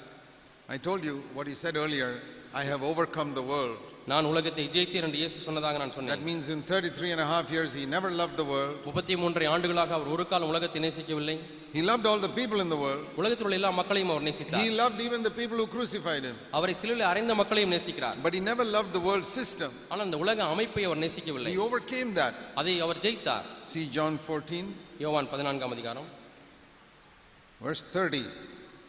I told you what he said earlier, I have overcome the world. நான் உலகத்தை ஜெயித்தேன் என்று இயேசு சொன்னதாக நான் That சொன்னேன் means in 33 and a half years, he never loved the world. முப்பத்தி மூன்றை ஆண்டுகளாக அவர் ஒரு காலம் உலகத்தை நேசிக்கவில்லை He loved all the people in the world. உலகத்தில் உள்ள எல்லா மக்களையும் அவர் நேசித்தார் He loved even the people who crucified him. அவரை சிலுவையில் அறைந்த மக்களையும் நேசிக்கிறார் But he never loved the world system. ஆனால் அந்த உலக அமைப்பை அவர் நேசிக்கவில்லை He overcame that. அதை அவர் ஜெயித்தார் See John 14, யோவான் பதினான்காம் அதிகாரம் verse 30,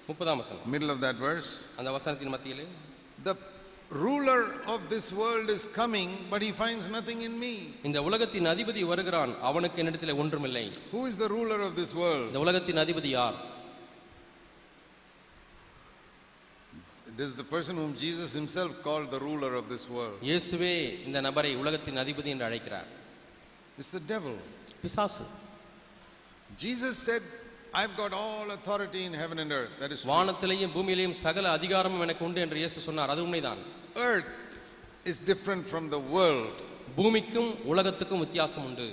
முப்பதாம் வசனம் middle of that verse. அந்த வசனத்தின் மத்தியிலே The ruler of this world is coming, but he finds nothing in me. இந்த உலகத்தின் அதிபதி வருகிறான் அவனுக்கு என்னிடத்தில் ஒன்றுமில்லை Who is the ruler of this world? இந்த உலகத்தின் அதிபதி யார் This is the person whom Jesus himself called the ruler of this world. இயேசுவே இந்த நபரை உலகத்தின் அதிபதி என்று அழைக்கிறார் It's the devil. பிசாசு Jesus said, I've got all authority in heaven and earth. That is. வானத்திலேயும் பூமியிலேயும் சகல அதிகாரமும் எனக்கு உண்டு என்று இயேசு சொன்னார் அது உண்மைதான் Earth is different from the world. பூமிக்கும் உலகத்துக்கும் வித்தியாசம் உண்டு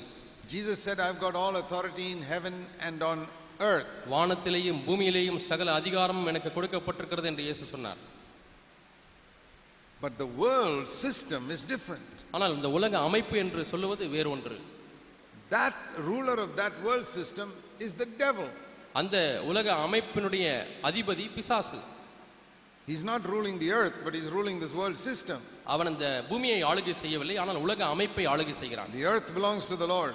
Jesus said, I've got all authority in heaven and on earth. வானத்திலேயும் பூமியிலேயும் சகல அதிகாரமும் எனக்கு கொடுக்கப்பட்டிருக்கிறது என்று இயேசு சொன்னார் But the world system is different. ஆனால் இந்த உலக அமைப்பு என்று சொல்லுவது வேறு ஒன்று That ruler of that world system is the devil. அந்த உலக அமைப்பினுடைய அதிபதி பிசாசு He's not ruling the earth, but he's ruling this world system. அவன் அந்த பூமியை ஆளுகை செய்யவில்லை ஆனால் உலக அமைப்பை ஆளுகை செய்கிறான் The earth belongs to the Lord,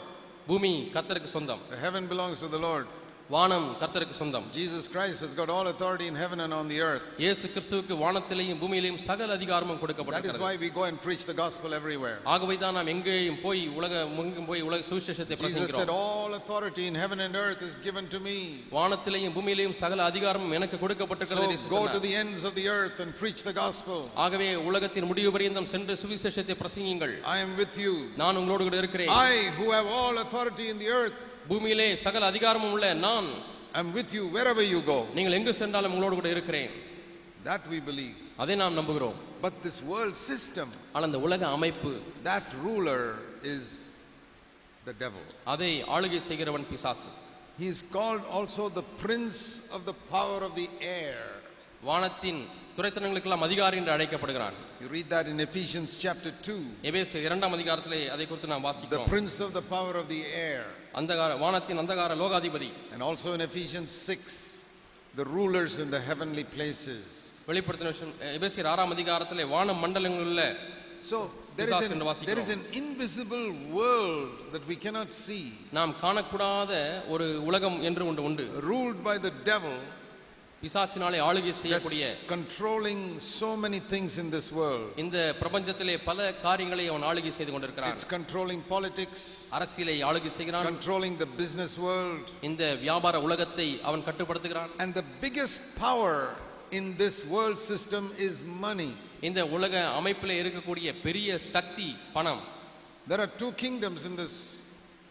பூமி கர்த்தருக்கு சொந்தம் the heaven belongs to the Lord. வானம் கர்த்தருக்கு சொந்தம் Jesus Christ has got all authority in heaven and on the earth. இயேசு கிறிஸ்துவுக்கு வானத்திலேயும் பூமியிலேயும் சகல அதிகாரமும் That is கொடுக்கப்பட்டிருக்கிறது why we go and preach the gospel everywhere. ஆகவே தான் நாம் எங்கேயும் போய் உலக எங்கும் போய் உலக சுவிசேஷத்தை Jesus said, பிரசங்கிக்கிறோம் All authority in heaven and earth is given to me. வானத்திலேயும் பூமியிலேயும் சகல அதிகாரமும் எனக்கு கொடுக்கப்பட்டிருக்கிறது So என்று go to சொன்னார். the ends of the earth and preach the gospel. ஆகவே உலகத்தின் முடிவு பரியந்தம் சென்று சுவிசேஷத்தை பிரசங்கியுங்கள் I am with you. நான் உங்களோடு கூட இருக்கிறேன் I, who have all authority in the earth, பூமியிலே சகல அதிகாரமும் உள்ள நான். ஐ அம் வித் யூ வேற எவர் யூ கோ நீங்கள் எங்கு சென்றாலும் உங்களோடு கூட இருக்கிறேன். தட் வி பிலீவ் அதை நாம் நம்புகிறோம். பட் திஸ் வேர்ல்ட் சிஸ்டம் ஆனால் அந்த உலக அமைப்பு that ruler is the devil அதை ஆளுகை செய்கிறவன் பிசாசு. He is called also the prince of the power of the air வானத்தின் துறைத்தனங்களுக்கெல்லாம் அதிகாரி என்று அழைக்கப்படுகிறான். You read that in ephesians chapter 2 எபேசியர் இரண்டாம் அதிகாரத்திலே அதை குறித்து நாம் வாசிக்கிறோம். the prince of the power of the air. அந்தகார வானத்தின் அந்தகார லோகாதிபதி And also in Ephesians 6, the rulers in the heavenly places. வெளிப்படுத்தின விஷயம் எபேசியர் ஆறாம் அதிகாரத்திலே வான மண்டலங்களில் So there is, பிசாசு an, என்று வாசிக்கிறோம். there is an invisible world that we cannot see, நாம் காணக்கூடாத ஒரு உலகம் என்று ஒன்று உண்டு ruled by the devil, பிசாசினாலே ஆளுகை செய்யக்கூடிய controlling so many things in this world. இந்த பிரபஞ்சத்திலே பல காரியங்களை அவன் ஆளுகை செய்து கொண்டிருக்கிறான் It's controlling politics, அரசியலை ஆளுகை செய்கிறான் controlling the business world, இந்த வியாபார உலகத்தை அவன் கட்டுப்படுத்துகிறான் and the biggest power in this world system is money. இந்த உலக அமைப்பில் இருக்கக்கூடிய பெரிய சக்தி பணம் There are two kingdoms in this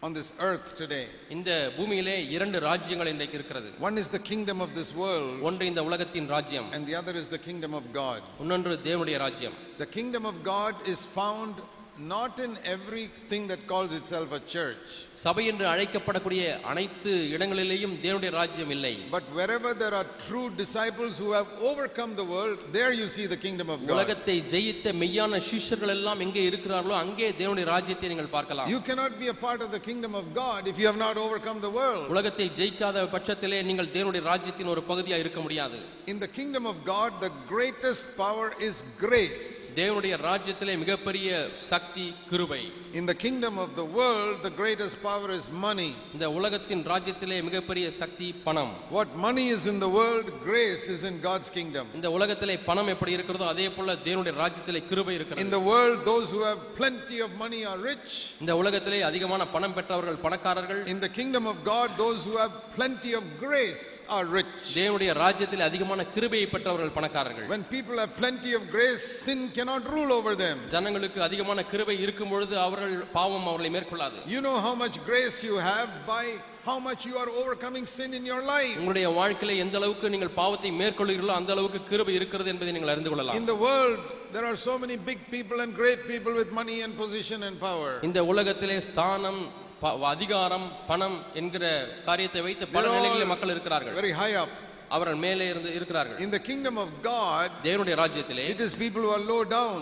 on this earth today. இந்த பூமியிலே இரண்டு ராஜ்யங்கள் இன்றைக்கு இருக்கிறது One is the kingdom of this world, ஒன்று இந்த உலகத்தின் ராஜ்யம் and the other is the kingdom of God. இன்னொன்று தேவனுடைய ராஜ்யம் The kingdom of God is found not in everything that calls itself a church, சபை என்று அழைக்கப்படக்கூடிய அனைத்து இடங்களிலேயும் தேவனுடைய ராஜ்யம் இல்லை but wherever there are true disciples who have overcome the world, there you see the kingdom of God. உலகத்தை ஜெயித்த மெய்யான சிஷ்யர்கள் எல்லாம் எங்கே இருக்கிறார்களோ அங்கே தேவனுடைய ராஜ்யத்தை நீங்கள் பார்க்கலாம் You cannot be a part of the kingdom of God if you have not overcome the world. உலகத்தை ஜெயிக்காத பட்சத்திலே நீங்கள் தேவனுடைய ராஜ்யத்தின் ஒரு பகுதியா இருக்க முடியாது In the kingdom of God, the greatest power is grace. தேவனுடைய ராஜ்யத்திலே மிகப்பெரிய சக்தி கிருபை In the kingdom of the world, the greatest power is money. இந்த உலகத்தின் ராஜ்யத்திலே மிகப்பெரிய சக்தி பணம் What money is in the world, grace is in God's kingdom. இந்த உலகத்திலே பணம் எப்படி இருக்கிறதோ அதே போல தேவனுடைய ராஜ்யத்திலே கிருபை In இருக்கிறது the world, those who have plenty of money are rich. இந்த உலகத்திலே அதிகமான பணம் பெற்றவர்கள் பணக்காரர்கள் In the kingdom of God, those who have plenty of grace are rich. தேவனுடைய ராஜ்யத்தில் அதிகமான கிருபையை பெற்றவர்கள் பணக்காரர்கள் When people have plenty of grace, sin cannot rule over them. ஜனங்களுக்கு அதிகமான கிருபை இருக்கும் பொழுது அவர்கள் பாவம் அவர்களை மேற்கொள்ளாது You know how much grace you have by how much you are overcoming sin in your life. உங்களுடைய வாழ்க்கையில எந்த அளவுக்கு நீங்கள் பாவத்தை மேற்கொள்கிறீர்களோ அந்த அளவுக்கு கிருபை இருக்கிறது என்பதை நீங்கள் அறிந்து In கொள்ளலாம் the world, there are so many big people and great people with money and position and power. இந்த உலகத்திலே ஸ்தானம் ப- அதிகாரம் பணம் என்கிற காரியத்தை வைத்து பல நிலைகளில் மக்கள் இருக்கிறார்கள் Very high up. அவர்கள் மேலே இருந்து இருக்கிறார்கள் In the kingdom of God, தேவனுடைய ராஜ்யத்திலே it is people who are low down,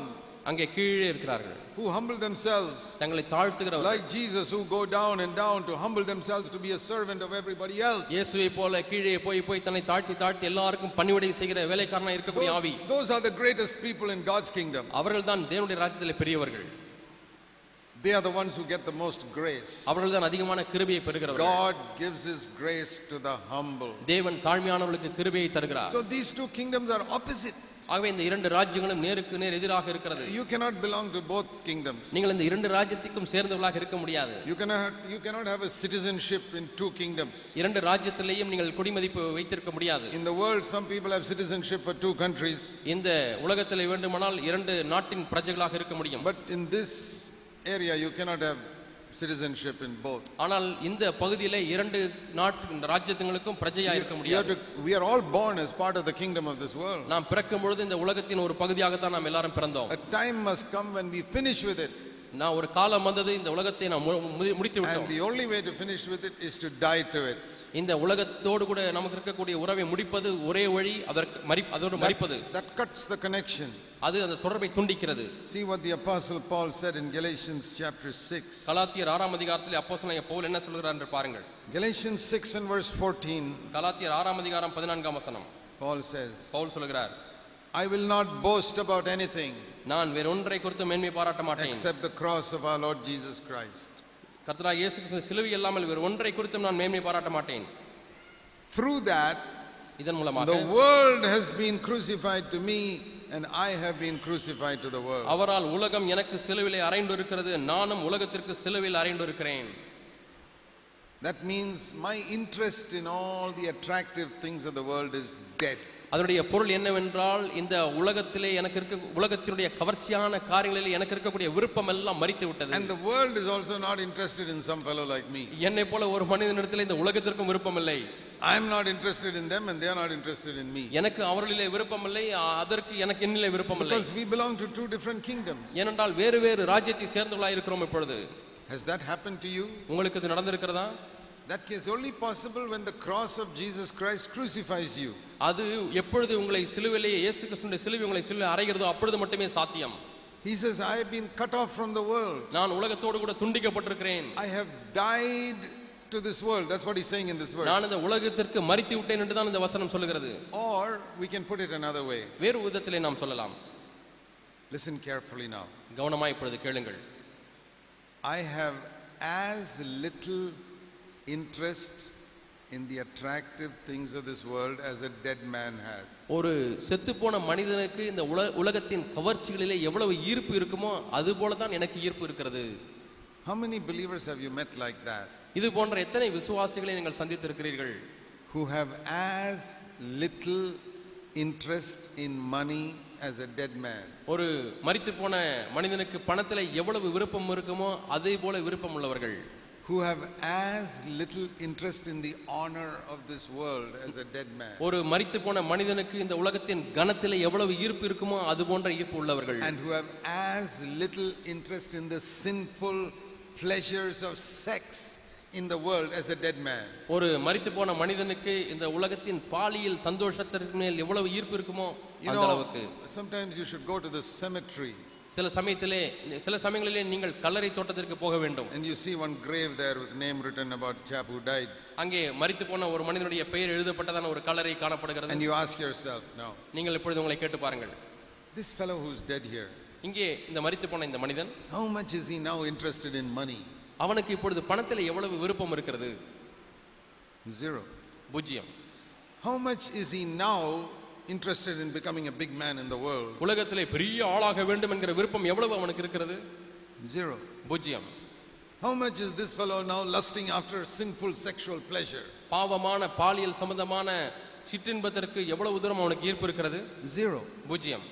அங்கே கீழே இருக்கிறார்கள் who humble themselves. தங்களை தாழ்த்துகிறவர்கள் Like Jesus, who go down and down to humble themselves to be a servant of everybody else. இயேசுவை போல கீழே போய் போய் தன்னை தாழ்த்தி தாழ்த்தி எல்லாருக்கும் பணிவிடை செய்கிற வேலைக்காரனா இருக்கக்கூடிய ஆவி Those, those are the greatest people in God's kingdom. அவர்கள் தான் தேவனுடைய ராஜ்யத்திலே பெரியவர்கள் They are the ones who get the most grace. அவர்கள் தான் அதிகமான கிருபையை பெறுகிறவர்கள் God gives His grace to the humble. தேவன் தாழ்மையானவர்களுக்கு கிருபையை தருகிறார் So these two kingdoms are opposite. ஆகவே இந்த இரண்டு ராஜ்யங்களும் நேருக்கு நேர் எதிராக இருக்கிறது You cannot belong to both kingdoms. நீங்கள் இந்த இரண்டு ராஜ்யத்துக்கும் சேர்ந்தவர்களாக இருக்க முடியாது You cannot, you cannot have a citizenship in two kingdoms. இரண்டு ராஜ்யத்திலேயும் நீங்கள் குடிமதிப்பு வைத்திருக்க முடியாது In the world, some people have citizenship for two countries. இந்த உலகத்தில் வேண்டுமானால் இரண்டு நாட்டின் பிரஜைகளாக இருக்க முடியும் But in this area, you cannot have citizenship in both. ஆனால் இந்த பகுதியிலே இரண்டு நாட்டு ராஜ்யத்துங்களுக்கும் பிரஜையா இருக்க முடியாது we are all born as part of the kingdom of this world. நாம் பிறக்கும் பொழுது இந்த உலகத்தின் ஒரு பகுதியாகத்தான் நாம் எல்லாரும் பிறந்தோம் A time must come when we finish with it. நான் ஒரு காலம் வந்தது இந்த உலகத்தை மு- முடித்து விட்டோம் the only way to finish with it is to die to it. இந்த உலகத்தோடு கூட நமக்கு இருக்கக்கூடிய உறவை முடிப்பது ஒரே வழி அதற்கு மறி அதோடு மறிப்பது That cuts the connection. அது அந்த தொடர்பை துண்டிக்கிறது See what the Apostle Paul said in Galatians chapter 6. கலாத்தியர் ஆறாம் அதிகாரத்தில் அப்போஸ்தலனாகிய பவுல் என்ன சொல்கிறார் என்று பாருங்கள் Galatians 6 and verse 14, கலாத்தியர் ஆறாம் அதிகாரம் பதினான்காம் வசனம் Paul says, பவுல் சொல்கிறார் I will not boast about anything நான் வேறொன்றை குறித்து மேன்மை பாராட்ட மாட்டேன் except the cross of our Lord Jesus Christ. கர்த்தராக இயேசு கிறிஸ்து சிலுவை இல்லாமல் வேறு ஒன்றை குறித்தும் நான் மேன்மை பாராட்ட மாட்டேன் Through that, இதன் மூலமாக the world has been crucified to me, and I have been crucified to the world. அவரால் உலகம் எனக்கு சிலுவிலே அறைந்து இருக்கிறது நானும் உலகத்திற்கு சிலுவையில் அறைந்து இருக்கிறேன் That means my interest in all the attractive things of the world is dead. அதனுடைய பொருள் என்னவென்றால் இந்த உலகத்திலே எனக்கு இருக்க உலகத்தினுடைய கவர்ச்சியான காரியங்களில் எனக்கு இருக்கக்கூடிய விருப்பம் எல்லாம் மறித்து விட்டது And the world is also not interested in some fellow like me. என்னை போல ஒரு மனிதனிடத்தில் இந்த உலகத்திற்கும் விருப்பம் இல்லை I'm not interested in them, and they are not interested in me. எனக்கு அவர்களிலே விருப்பம் இல்லை அதற்கு எனக்கு என்னிலே விருப்பம் இல்லை Because we belong to two different kingdoms. ஏனென்றால் வேறு வேறு ராஜ்யத்தை சேர்ந்தவர்களாக இருக்கிறோம் இப்பொழுது Has that happened to you? உங்களுக்கு இது நடந்திருக்கிறதா That is only possible when the cross of Jesus Christ crucifies you. அது எப்பொழுது உங்களை சிலுவிலே இயேசு கிறிஸ்துடைய சிலுவை உங்களை சிலுவை அறைகிறதோ அப்பொழுது மட்டுமே சாத்தியம் He says, I have been cut off from the world. நான் உலகத்தோடு கூட துண்டிக்கப்பட்டிருக்கிறேன் I have died to this world. That's what he's saying in this verse. நான் இந்த உலகத்திற்கு மறித்து விட்டேன் என்று தான் இந்த வசனம் சொல்லுகிறது Or we can put it another way. வேறு விதத்திலே நாம் சொல்லலாம் Listen carefully now. கவனமாய் இப்பொழுது கேளுங்கள் I have as little interest in the attractive things of this world as a dead man has. ஒரு செத்துப்போன மனிதனுக்கு இந்த உல உலகத்தின் கவர்ச்சிகளிலே எவ்வளவு ஈர்ப்பு இருக்குமோ அது போல தான் எனக்கு ஈர்ப்பு இருக்கிறது How many believers have you met like that? இது போன்ற எத்தனை விசுவாசிகளை நீங்கள் சந்தித்திருக்கிறீர்கள் Who have as little interest in money as a dead man. ஒரு மரித்து போன மனிதனுக்கு பணத்தில் எவ்வளவு விருப்பம் இருக்குமோ அதே போல விருப்பம் உள்ளவர்கள் who have as little interest in the honor of this world as a dead man, ஒரு மரித்து போன மனிதனுக்கு இந்த உலகத்தின் கனத்திலே எவ்வளவு ஈர்ப்பு இருக்குமோ அது போன்ற ஈர்ப்பு உள்ளவர்கள் and who have as little interest in the sinful pleasures of sex in the world as a dead man. ஒரு மரித்து போன மனிதனுக்கு இந்த உலகத்தின் பாலியல் சந்தோஷத்திற்கு மேல் எவ்வளவு ஈர்ப்பு இருக்குமோ You அந்த அளவுக்கு know, sometimes you should go to the cemetery சில சமயத்திலே சில சமயங்களிலே நீங்கள் கல்லறை தோட்டத்திற்கு போக வேண்டும் and you see one grave there with name written about chap who died. அங்கே மரித்து போன ஒரு மனிதனுடைய பெயர் எழுதப்பட்டதான ஒரு கல்லறை காணப்படுகிறது And you ask yourself, now, நீங்கள் இப்பொழுது உங்களை கேட்டு பாருங்கள் this fellow who's dead here, இங்கே இந்த மரித்து போன இந்த மனிதன் how much is he now interested in money? அவனுக்கு இப்பொழுது பணத்தில் எவ்வளவு விருப்பம் இருக்கிறது Zero. பூஜ்ஜியம் How much is he now interested in becoming a big man in the world? உலகத்திலே பெரிய ஆளாக வேண்டும் என்கிற விருப்பம் எவ்வளவு அவனுக்கு இருக்கிறது Zero. பூஜ்ஜியம் How much is this fellow now lusting after sinful sexual pleasure? பாவமான பாலியல் சம்பந்தமான சிற்றின்பத்திற்கு எவ்வளவு தூரம் அவனுக்கு ஈர்ப்பு இருக்கிறது Zero. பூஜ்ஜியம்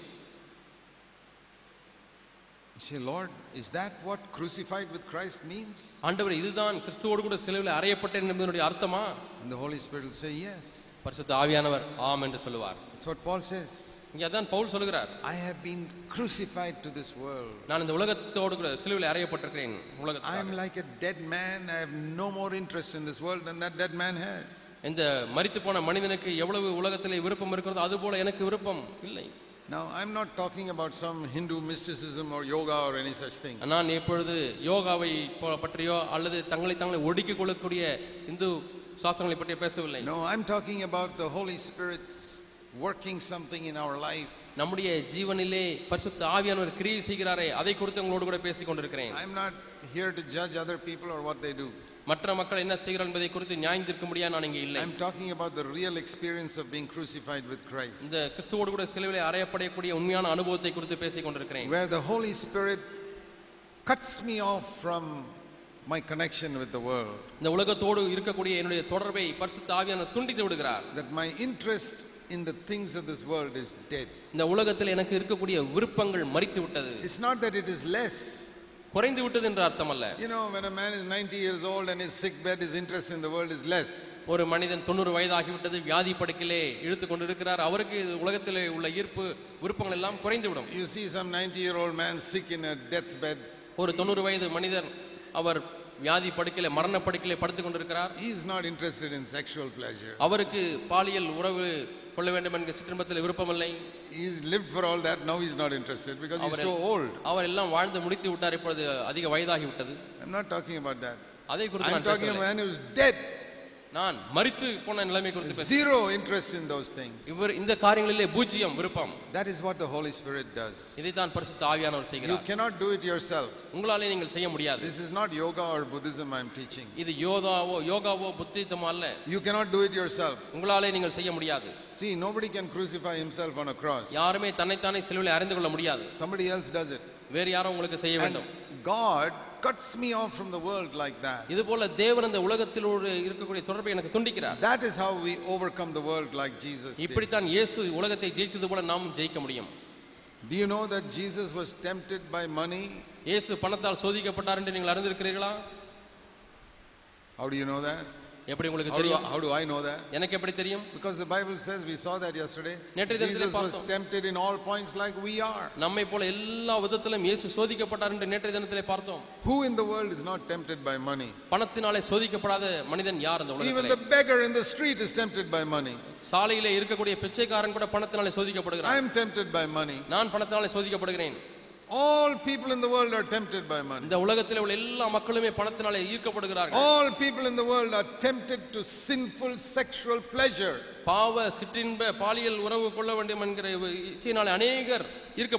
You say, Lord, is that what crucified with Christ means? ஆண்டவர் இதுதான் கிறிஸ்துவோடு கூட சிலுவையில் அறையப்பட்டேன் என்பதனுடைய அர்த்தமா And the Holy Spirit will say, Yes. பரிசுத்த ஆவியானவர் ஆம் என்று சொல்லுவார் That's what Paul says. இங்கே அதான் பவுல் சொல்லுகிறார் I have been crucified to this world. நான் இந்த உலகத்தோடு கூட சிலுவையில் அறையப்பட்டிருக்கிறேன் I am உலகத்தில் like a dead man. I have no more interest in this world than that dead man has. இந்த மரித்து போன மனிதனுக்கு எவ்வளவு உலகத்திலே விருப்பம் இருக்கிறதோ அது போல எனக்கு விருப்பம் இல்லை Now, I'm not talking about some Hindu mysticism or yoga or any such thing. நான் இப்பொழுது யோகாவை பற்றியோ அல்லது தங்களை தங்களை ஒடுக்கிக் கொள்ளக்கூடிய இந்து சாஸ்திரங்களை பற்றி பேசவில்லை No, I'm talking about the Holy Spirit's working something in our life. நம்முடைய ஜீவனிலே பரிசுத்த ஆவியானவர் கிரியை செய்கிறாரே அதை குறித்து உங்களோடு கூட பேசிக் கொண்டிருக்கிறேன் I'm not here to judge other people or what they do. மற்ற மக்கள் என்ன செய்கிறார் என்பதை குறித்து நியாயம் தீர்க்க முடியாது நான் இங்கே இல்லை I'm talking about the real experience of being crucified with Christ, இந்த கிறிஸ்துவோடு கூட சிலுவையில் அறையப்படக்கூடிய உண்மையான அனுபவத்தை குறித்து பேசிக் கொண்டிருக்கிறேன் where the Holy Spirit cuts me off from my connection with the world, இந்த உலகத்தோடு இருக்கக்கூடிய என்னுடைய தொடர்பை பரிசுத்த ஆவியானவர் துண்டித்து விடுகிறார். That my interest in the things of this world is dead. இந்த உலகத்தில் எனக்கு இருக்கக்கூடிய விருப்பங்கள் மறித்து விட்டது. It's not that it is less. குறைந்து விட்டது என்ற அர்த்தம் அல்ல You know, when a man is 90 years old and his sick bed, his interest in the world is less. ஒரு மனிதன் தொண்ணூறு வயதாகிவிட்டது வியாதி படுக்கிலே இழுத்து கொண்டிருக்கிறார். அவருக்கு உலகத்திலே உள்ள ஈர்ப்பு விருப்பங்கள் எல்லாம் குறைந்துவிடும் You see some 90 year old man sick in a deathbed, ஒரு தொண்ணூறு வயது மனிதர் அவர் வியாதி படுக்கையில மரண படுக்கையிலே படுத்துக் கொண்டிருக்கிறார் he is not interested in sexual pleasure. அவருக்கு பாலியல் உறவு கொள்ள வேண்டும் என்கிற சிற்றின்பத்தில் விருப்பமில்லை He's lived for all that, now he's not interested because he's too old. அவர் எல்லாம் வாழ்ந்து முடித்து விட்டார் இப்பொழுது அதிக வயதாகி விட்டது I'm not talking about that. அதை குறித்து நான் talking about a பேசவில்லை. man who's dead, நான் மரித்து போன நிலைமை குறித்து zero interest in those things. இவர் இந்த காரியங்களிலே பூஜ்ஜியம் விருப்பம் That is what the Holy Spirit does. இதைத்தான் பரிசுத்த ஆவியானவர் You செய்கிறார் cannot do it yourself. உங்களாலே நீங்கள் செய்ய முடியாது This is not yoga or Buddhism I'm teaching. இது யோகாவோ யோகாவோ புத்தித்தமோ அல்ல You cannot do it yourself. உங்களாலே நீங்கள் செய்ய முடியாது See, nobody can crucify himself on a cross. யாருமே தன்னைத்தானே சிலுவையில் அறிந்து கொள்ள முடியாது Somebody else does it. வேறு யாரும் உங்களுக்கு செய்ய வேண்டும் God cuts me off from the world like that. இது போல தேவன் இந்த உலகத்தில் ஒரு இருக்கக்கூடிய தொடர்பை எனக்கு துண்டிக்கிறார் That is how we overcome the world like Jesus did. இப்படித்தான் இயேசு உலகத்தை ஜெயித்தது போல நாமும் ஜெயிக்க முடியும் Do you know that Jesus was tempted by money? இயேசு பணத்தால் சோதிக்கப்பட்டார் என்று நீங்கள் அறிந்திருக்கிறீர்களா How do you know that? எப்படி உங்களுக்கு தெரியும் how do I know that? எனக்கு எப்படி தெரியும் Because the Bible says, we saw that yesterday, Jesus was tempted in all points like we are. நம்மை போல எல்லா விதத்திலும் இயேசு சோதிக்கப்பட்டார் என்று நேற்றைய தினத்திலே பார்த்தோம் Who in the world is not tempted by money? பணத்தினாலே சோதிக்கப்படாத மனிதன் யார் Even உலகத்திலே the beggar in the street is tempted by money. சாலையிலே இருக்கக்கூடிய பிச்சைக்காரன் கூட பணத்தினாலே I சோதிக்கப்படுகிறான் am tempted by money. நான் பணத்தினாலே சோதிக்கப்படுகிறேன் All people in the world are tempted by money. இந்த உலகத்தில் உள்ள எல்லா மக்களுமே பணத்தினாலே ஈர்க்கப்படுகிறார்கள் All people in the world are tempted to sinful sexual pleasure. பாவ சிற்றின்ப பாலியல் உறவு கொள்ள வேண்டும் என்கிற இச்சையினாலே அநேகர்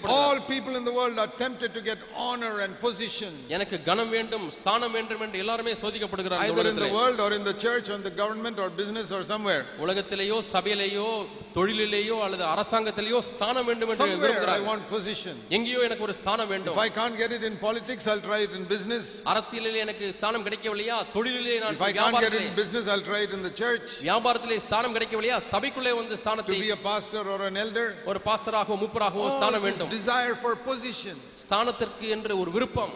All people in the world are tempted to get honor and position. எனக்கு கனம் வேண்டும் ஸ்தானம் வேண்டும் என்று எல்லாருமே சோதிக்கப்படுகிறார்கள் இந்த Either in the உலகத்திலே. world or in the church or in the government or business or somewhere. உலகத்திலேயோ சபையிலேயோ தொழிலிலேயோ அல்லது அரசாங்கத்திலேயோ ஸ்தானம் வேண்டும் என்று Somewhere I விரும்புகிறார்கள் want position. எங்கேயோ எனக்கு ஒரு ஸ்தானம் வேண்டும் If I can't get it in politics, I'll try it in business. அரசியலிலே எனக்கு ஸ்தானம் கிடைக்கவில்லையா தொழிலிலே நான் If I can't get it வியாபாரத்திலே in business, I'll try it in the church. வியாபாரத்திலே ஸ்தானம் கிடைக்கவில்லையா சபைக்குள்ளே வந்து To ஸ்தானத்தை be a pastor or an elder. ஒரு பாஸ்டராகவோ முப்பராகவோ All ஸ்தானம் this வேண்டும் desire for position. ஸ்தானத்திற்கு என்று ஒரு விருப்பம்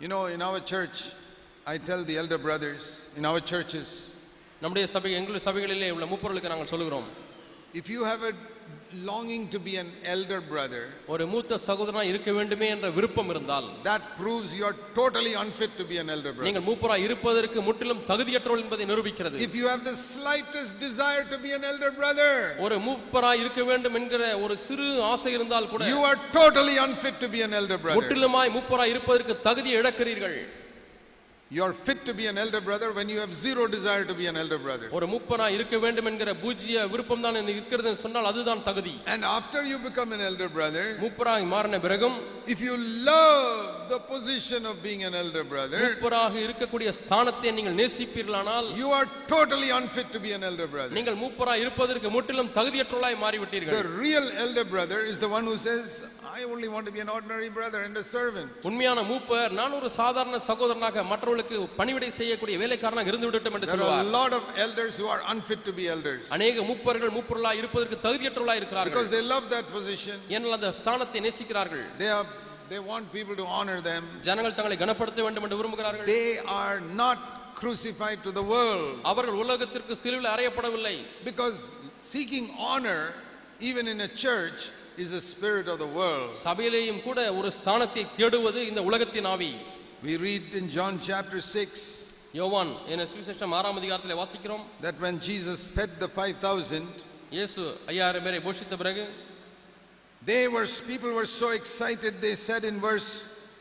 You know, in our church, I tell the elder brothers in our churches நம்முடைய சபை எங்கள் சபைகளிலே உள்ள மூப்பர்களுக்கு நாங்கள் சொல்லுகிறோம் if you have a longing to be an elder brother, ஒரு மூத்த சகோதரனா இருக்க வேண்டுமே என்ற விருப்பம் இருந்தால் that proves you are totally unfit to be an elder brother. நீங்கள் மூப்பரா இருப்பதற்கு முற்றிலும் தகுதியற்றவள் என்பதை நிரூபிக்கிறது If you have the slightest desire to be an elder brother, ஒரு மூப்பரா இருக்க வேண்டும் என்கிற ஒரு சிறு ஆசை இருந்தால் கூட you are totally unfit to be an elder brother. முற்றிலுமாய் மூப்பரா இருப்பதற்கு தகுதியை இழக்கிறீர்கள் You are fit to be an elder brother when you have zero desire to be an elder brother. ஒரு மூப்பரா இருக்க வேண்டும் என்கிற பூஜ்ய விருப்பம் தான் இருக்கிறது என்று சொன்னால் அதுதான் தகுதி And after you become an elder brother, மூப்பராய் மாறின பிறகும் if you love the position of being an elder brother, மூப்பராக இருக்கக்கூடிய ஸ்தானத்தை நீங்கள் நேசிப்பீர்களானால் you are totally unfit to be an elder brother. நீங்கள் மூப்பரா இருப்பதற்கு முற்றிலும் தகுதியற்றவளாய் The மாறிவிட்டீர்கள் real elder brother is the one who says, I only want to be an ordinary brother and a servant. உண்மையான மூப்பர் நான் ஒரு சாதாரண சகோதரனாக மற்றவர்களுக்கு பணிவிடை செய்யக்கூடிய வேலைக்காரனாக இருந்து விடட்டும் என்று There are a சொல்வார் lot of elders who are unfit to be elders அநேக மூப்பர்கள் மூப்பொருளாய் இருப்பதற்கு தகுதியற்றவர்களாய் இருக்கிறார்கள் because they love that position. ஏனால் அந்த ஸ்தானத்தை நேசிக்கிறார்கள் They are they want people to honor them. ஜனங்கள் தங்களை கனப்படுத்த வேண்டும் என்று விரும்புகிறார்கள் They are not crucified to the world அவர்கள் உலகத்திற்கு சிலுவில் அறையப்படவில்லை because seeking honor even in a church is the spirit of the world. சபையிலேயும் கூட ஒரு ஸ்தானத்தை தேடுவது இந்த உலகத்தின் ஆவி We read in John chapter 6 யோவான் என சுவிசேஷம் ஆறாம் அதிகாரத்தில் வாசிக்கிறோம் that when Jesus fed the 5000 இயேசு ஐயாயிரம் பேரை போஷித்த பிறகு they were people were so excited they said in verse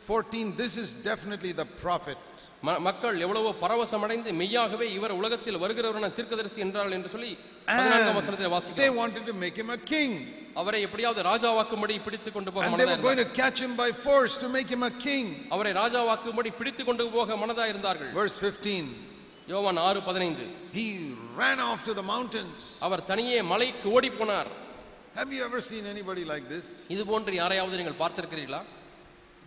14 this is definitely the prophet. மக்கள் எவ்வளவோ பரவசமடைந்து மெய்யாகவே இவர் உலகத்தில் வருகிறவரான தீர்க்கதரிசி என்றால் என்று சொல்லி பதினான்காம் வசனத்தில் They வாசிக்கிறோம் wanted to make him a king. அவரை எப்படியாவது ராஜாவாக்கும்படி பிடித்து கொண்டு போக they மனதா going to catch him by force to make him a king. அவரை ராஜாவாக்கும்படி பிடித்து கொண்டு போக மனதா இருந்தார்கள் Verse 15 யோவான் ஆறு பதினைந்து. He ran off to the mountains. அவர் தனியே மலைக்கு ஓடி போனார். Have you ever seen anybody like this? இது போன்று யாரையாவது நீங்கள் பார்த்திருக்கிறீர்களா?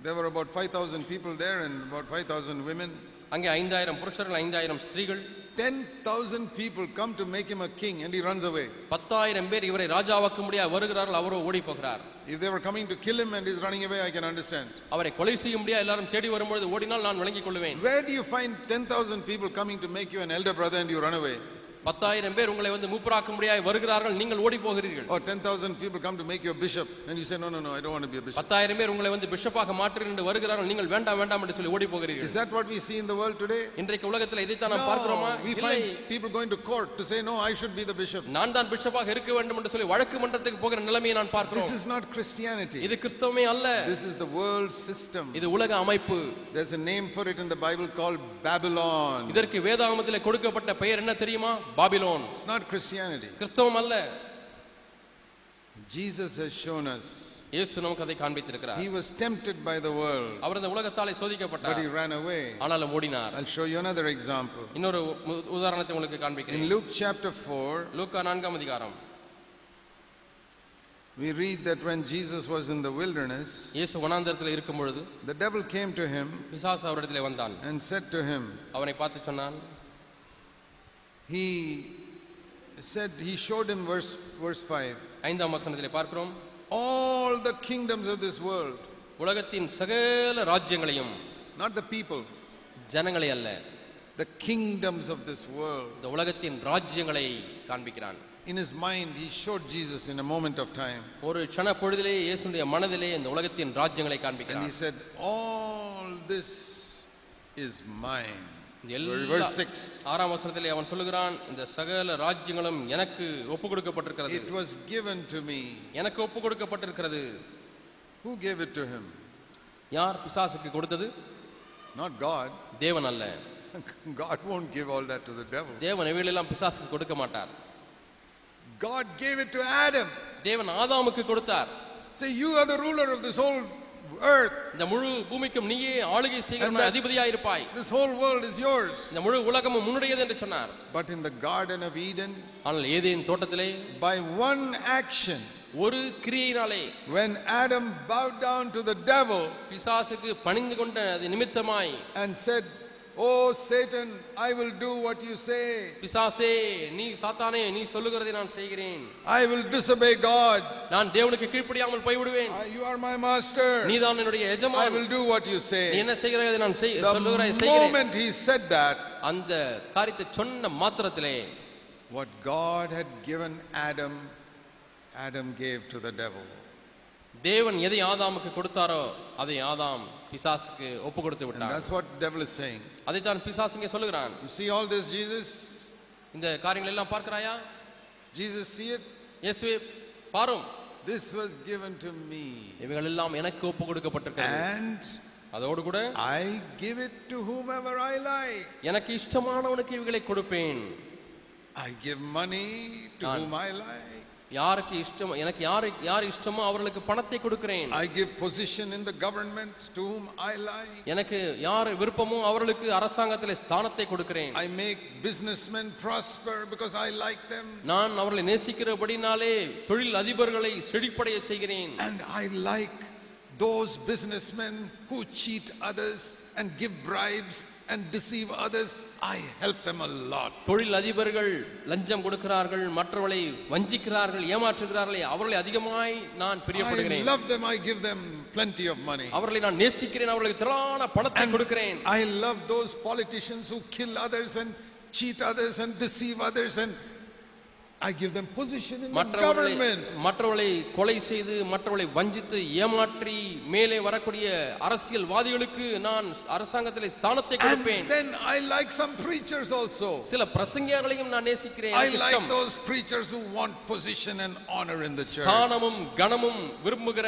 There were about 5,000 people there and about 5,000 women. அங்கே ஐந்தாயிரம் புருஷர்கள் ஐந்தாயிரம் ஸ்திரீகள் 10,000 people come to make him a king and he runs away. பத்தாயிரம் பேர் இவரை ராஜாவாக்கும்படியா வருகிறார்கள் அவரோ ஓடி போகிறார் If they were coming to kill him and he's running away, I can understand. அவரை கொலை செய்யும்படியா எல்லாரும் தேடி வரும்பொழுது ஓடினால் நான் விளங்கிக் கொள்வேன் Where do you find 10,000 people coming to make you an elder brother and you run away? பத்தாயிரம் பேர் உங்களை வந்து மூப்பராக்கும்படியாய் வருகிறார்கள் நீங்கள் ஓடி போகிறீர்கள் Or 10,000 people come to make you a bishop and you say, No, no, no, I don't want to be a bishop. பத்தாயிரம் பேர் உங்களை வந்து பிஷப்பாக மாற்றுகிறேன் என்று வருகிறார்கள் நீங்கள் வேண்டாம் வேண்டாம் என்று சொல்லி ஓடி போகிறீர்கள் Is that what we see in the world today? இன்றைக்கு உலகத்தில் இதைத்தான் நாம் பார்க்கிறோமா we find people going to court to say, No, I should be the bishop. நான் தான் பிஷப்பாக இருக்க வேண்டும் என்று சொல்லி வழக்கு மன்றத்துக்கு போகிற நிலைமையை நான் This பார்க்கிறோம் is not Christianity. இது கிறிஸ்தவமே அல்ல This is the world system. இது உலக அமைப்பு There's a name for it in the Bible called Babylon. இதற்கு வேதாகமத்தில் கொடுக்கப்பட்ட பெயர் என்ன தெரியுமா பாபிலோன் It's not Christianity. கிறிஸ்தவம் அல்ல Jesus has shown us. இயேசு நமக்கு அதை காண்பித்திருக்கிறார் He was tempted by the world, அவர் இந்த உலகத்தாலே but சோதிக்கப்பட்டார் he ran away. ஆனாலும் ஓடினார் I'll show you another example. இன்னொரு உ- உதாரணத்தை உங்களுக்கு In காண்பிக்கிறேன் Luke chapter 4, லூக்கா நான்காம் அதிகாரம் we read that when Jesus was in the wilderness, இயேசு வனாந்தரத்தில் இருக்கும் பொழுது the devil came to him பிசாசு அவரிடத்தில் வந்தான் and said to him, அவனை பார்த்து சொன்னான் He said, He showed him verse, verse 5 ஐந்தாம் வசனத்திலே பார்க்கிறோம் all the kingdoms of this world, உலகத்தின் சகல ராஜ்யங்களையும் not the people, ஜனங்களை அல்ல the kingdoms of this world. இந்த உலகத்தின் ராஜ்யங்களை காண்பிக்கிறான் In his mind, he showed Jesus in a moment of time. ஒரு க்ஷண பொழுதிலே இயேசுடைய மனதிலே இந்த உலகத்தின் ராஜ்யங்களை And he காண்பிக்கிறான் said, All this is mine. இந்த எல்லா- Verse 6. ஆறாம் வசனத்திலே அவன் சொல்லுகிறான் இந்த சகல ராஜ்யங்களும் எனக்கு ஒப்பு கொடுக்கப்பட்டிருக்கிறது It was given to me. எனக்கு ஒப்பு கொடுக்கப்பட்டிருக்கிறது Who gave it to him? யார் பிசாசுக்கு கொடுத்தது Not God. தேவன் அல்ல *laughs* God won't give all that to the devil. தேவன் இவைகளெல்லாம் பிசாசுக்கு கொடுக்க மாட்டார் God gave it to Adam. தேவன் ஆதாமுக்கு கொடுத்தார் Say, You are the ruler of this whole earth. இந்த முழு பூமிக்கும் நீயே ஆளுகை செய்கிற And that- அதிபதியா இருப்பாய் This whole world is yours. இந்த முழு உலகமும் முன்னுடையது என்று சொன்னார் But in the Garden of Eden, ஆனால் ஏதேன் தோட்டத்திலே by one action, ஒரு கிரியையினாலே when Adam bowed down to the devil பிசாசுக்கு பணிந்து கொண்ட அது நிமித்தமாய் and said, oh Satan I will do what you say பிசாசே நீ சாத்தானே நீ சொல்லுகிறதை நான் செய்கிறேன். ஐ வில் டிஸ்அபே காட் நான் தேவனுக்கு கீழ்ப்படியாமல் போய் விடுவேன் யூ ஆர் மை மாஸ்டர் நீ தான் என்னுடைய எஜமான். I will do what you say நீ என்ன செய்கிறாய்? நான் செய் சொல்லுகிறாய் செய்கிறேன். மோமென்ட் ஹி செட் தட் அந்த காரியத்தை சொன்ன மாத்திரத்திலே what God had given Adam Adam gave to the devil தேவன் எதை ஆதாமுக்கு கொடுத்தாரோ அதை ஆதாம் பிசாசுக்கு ஒப்பு கொடுத்து விட்டார் that's what devil is saying. அதைத்தான் பிசாசு இங்கே சொல்லுகிறான் You see all this, Jesus? இந்த காரியங்கள் எல்லாம் பார்க்கிறாயா Jesus, see it? இயேசுவே பாரும் This was given to me. இவைகள் எல்லாம் எனக்கு ஒப்பு கொடுக்கப்பட்டிருக்கிறது And அதோடு கூட I give it to whomever I like. எனக்கு இஷ்டமானவனுக்கு இவைகளை கொடுப்பேன் give money to None. whom I like. யாருக்கு இஷ்டம் எனக்கு யாரு யார் இஷ்டமோ அவர்களுக்கு பணத்தை கொடுக்கிறேன் I give position in the government to whom I like. எனக்கு யார் விருப்பமோ அவர்களுக்கு அரசாங்கத்திலே ஸ்தானத்தை கொடுக்கிறேன் I make businessmen prosper because I like them. நான் அவர்களை நேசிக்கிறபடினாலே தொழில் அதிபர்களை செழிப்படைய செய்கிறேன் And I like those businessmen who cheat others and give bribes and deceive others. I help them a lot. தொழில் அதிபர்கள் லஞ்சம் கொடுக்கிறார்கள் மற்றவர்களை வஞ்சிக்கிறார்கள் ஏமாற்றுகிறார்களே அவர்களை அதிகமாய் நான் I பிரியப்படுகிறேன் love them. I give them plenty of money. அவர்களை நான் நேசிக்கிறேன் அவர்களுக்கு திரளான பணத்தை கொடுக்கிறேன் I love those politicians who kill others and cheat others and deceive others and I give them position in the மற்றவர்களை government. மற்றவர்களை கொலை செய்து மற்றவர்களை வஞ்சித்து ஏமாற்றி மேலே வரக்கூடிய அரசியல்வாதிகளுக்கு நான் அரசாங்கத்திலே ஸ்தானத்தை And கொடுப்பேன் then I like some preachers also. சில பிரசங்கியார்களையும் நான் நேசிக்கிறேன் I எனக்கு like இஷ்டம். those preachers who want position and honor in the church. ஸ்தானமும் கனமும் விரும்புகிற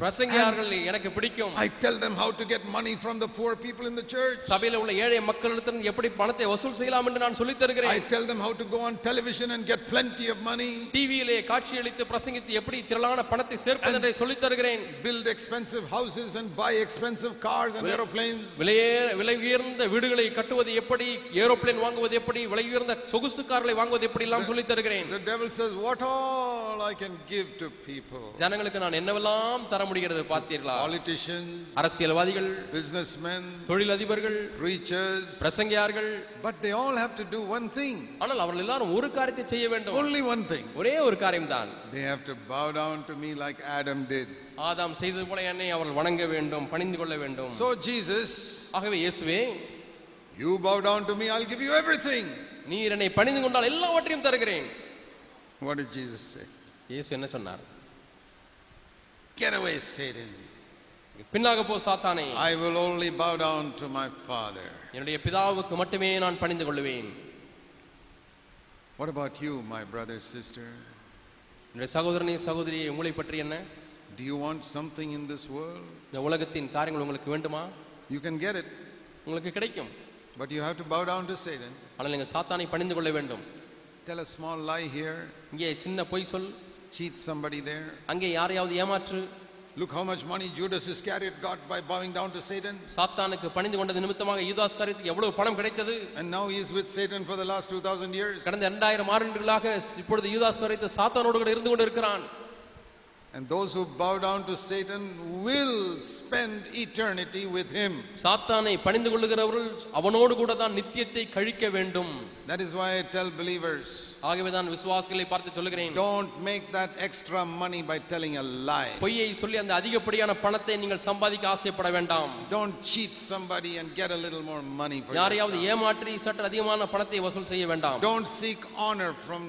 பிரசங்கியார்கள் எனக்கு பிடிக்கும் I tell them how to get money from the poor people in the church. சபையில உள்ள ஏழை மக்களிடத்தில் எப்படி பணத்தை வசூல் செய்யலாம் என்று நான் சொல்லித் I தருகிறேன் tell them how to go on television and get plenty of money, டிவியிலே காட்சியளித்து பிரசங்கித்து எப்படி திரளான பணத்தை சேர்ப்பது என்று சொல்லித் தருகிறேன் build expensive houses and buy expensive cars and aeroplanes. விலையே விலை உயர்ந்த வீடுகளை கட்டுவது எப்படி ஏரோப்ளேன் வாங்குவது எப்படி விலை உயர்ந்த சொகுசு கார்களை வாங்குவது எப்படி எல்லாம் சொல்லித் தருகிறேன் The devil says, What all I can give to people. ஜனங்களுக்கு நான் என்னவெல்லாம் தர முடிகிறது பார்த்தீர்களா Politicians, அரசியல்வாதிகள் businessmen, தொழிலதிபர்கள் preachers, பிரசங்கியார்கள் but they all have to do one thing. ஆனால் அவர்கள் எல்லாரும் ஒரு காரியத்தை செய்ய வேண்டும் Only one thing. ஒரே ஒரு காரியம்தான் They have to bow down to me like Adam did. ஆதாம் செய்தது போல என்னை அவர்கள் வணங்க வேண்டும் பணிந்து கொள்ள வேண்டும் So, Jesus, ஆகவே இயேசுவே you bow down to me, I'll give you everything. நீர் என்னை பணிந்து கொண்டால் எல்லாவற்றையும் தருகிறேன் What did Jesus say? இயேசு என்ன சொன்னார் Get away, Satan. பின்னாக போ சாத்தானே I will only bow down to my Father. என்னுடைய பிதாவுக்கு மட்டுமே நான் பணிந்து கொள்ளுவேன் What about you, my brother, sister? என்னுடைய சகோதரனே சகோதரி உங்களை பற்றி என்ன Do you want something in this world? இந்த உலகத்தின் காரியங்கள் உங்களுக்கு வேண்டுமா You can get it, உங்களுக்கு கிடைக்கும் but you have to bow down to Satan. ஆனால் நீங்கள் சாத்தானை பணிந்து கொள்ள வேண்டும் Tell a small lie here, இங்கே சின்ன பொய் சொல் Cheat somebody there. அங்கே யாரையாவது ஏமாற்று Look how much money Judas Iscariot got by bowing down to Satan. சாத்தானுக்கு பணிந்து கொண்டது நிமித்தமாக யூதாஸ் காரியத்துக்கு எவ்வளவு பணம் கிடைத்தது And now he is with Satan for the last 2000 years. கடந்த இரண்டாயிரம் ஆண்டுகளாக இப்பொழுது யூதாஸ் காரியத்து சாத்தானோடு கூட இருந்து கொண்டு இருக்கிறான் And those who bow down to Satan will spend eternity with him. சாத்தானை பணிந்து கொள்ளுகிறவர்கள் அவனோடு கூட தான் நித்தியத்தை கழிக்க வேண்டும் That is why I tell believers ஆகவே தான் விசுவாசிகளை பார்த்து சொல்லுகிறேன் don't make that extra money by telling a lie. பொய்யை சொல்லி அந்த அதிகப்படியான பணத்தை நீங்கள் சம்பாதிக்க ஆசைப்பட வேண்டாம் Don't cheat somebody and get a little more money for யாரையாவது yourself. ஏமாற்றி சற்று அதிகமான பணத்தை வசூல் செய்ய வேண்டாம் Don't seek honor from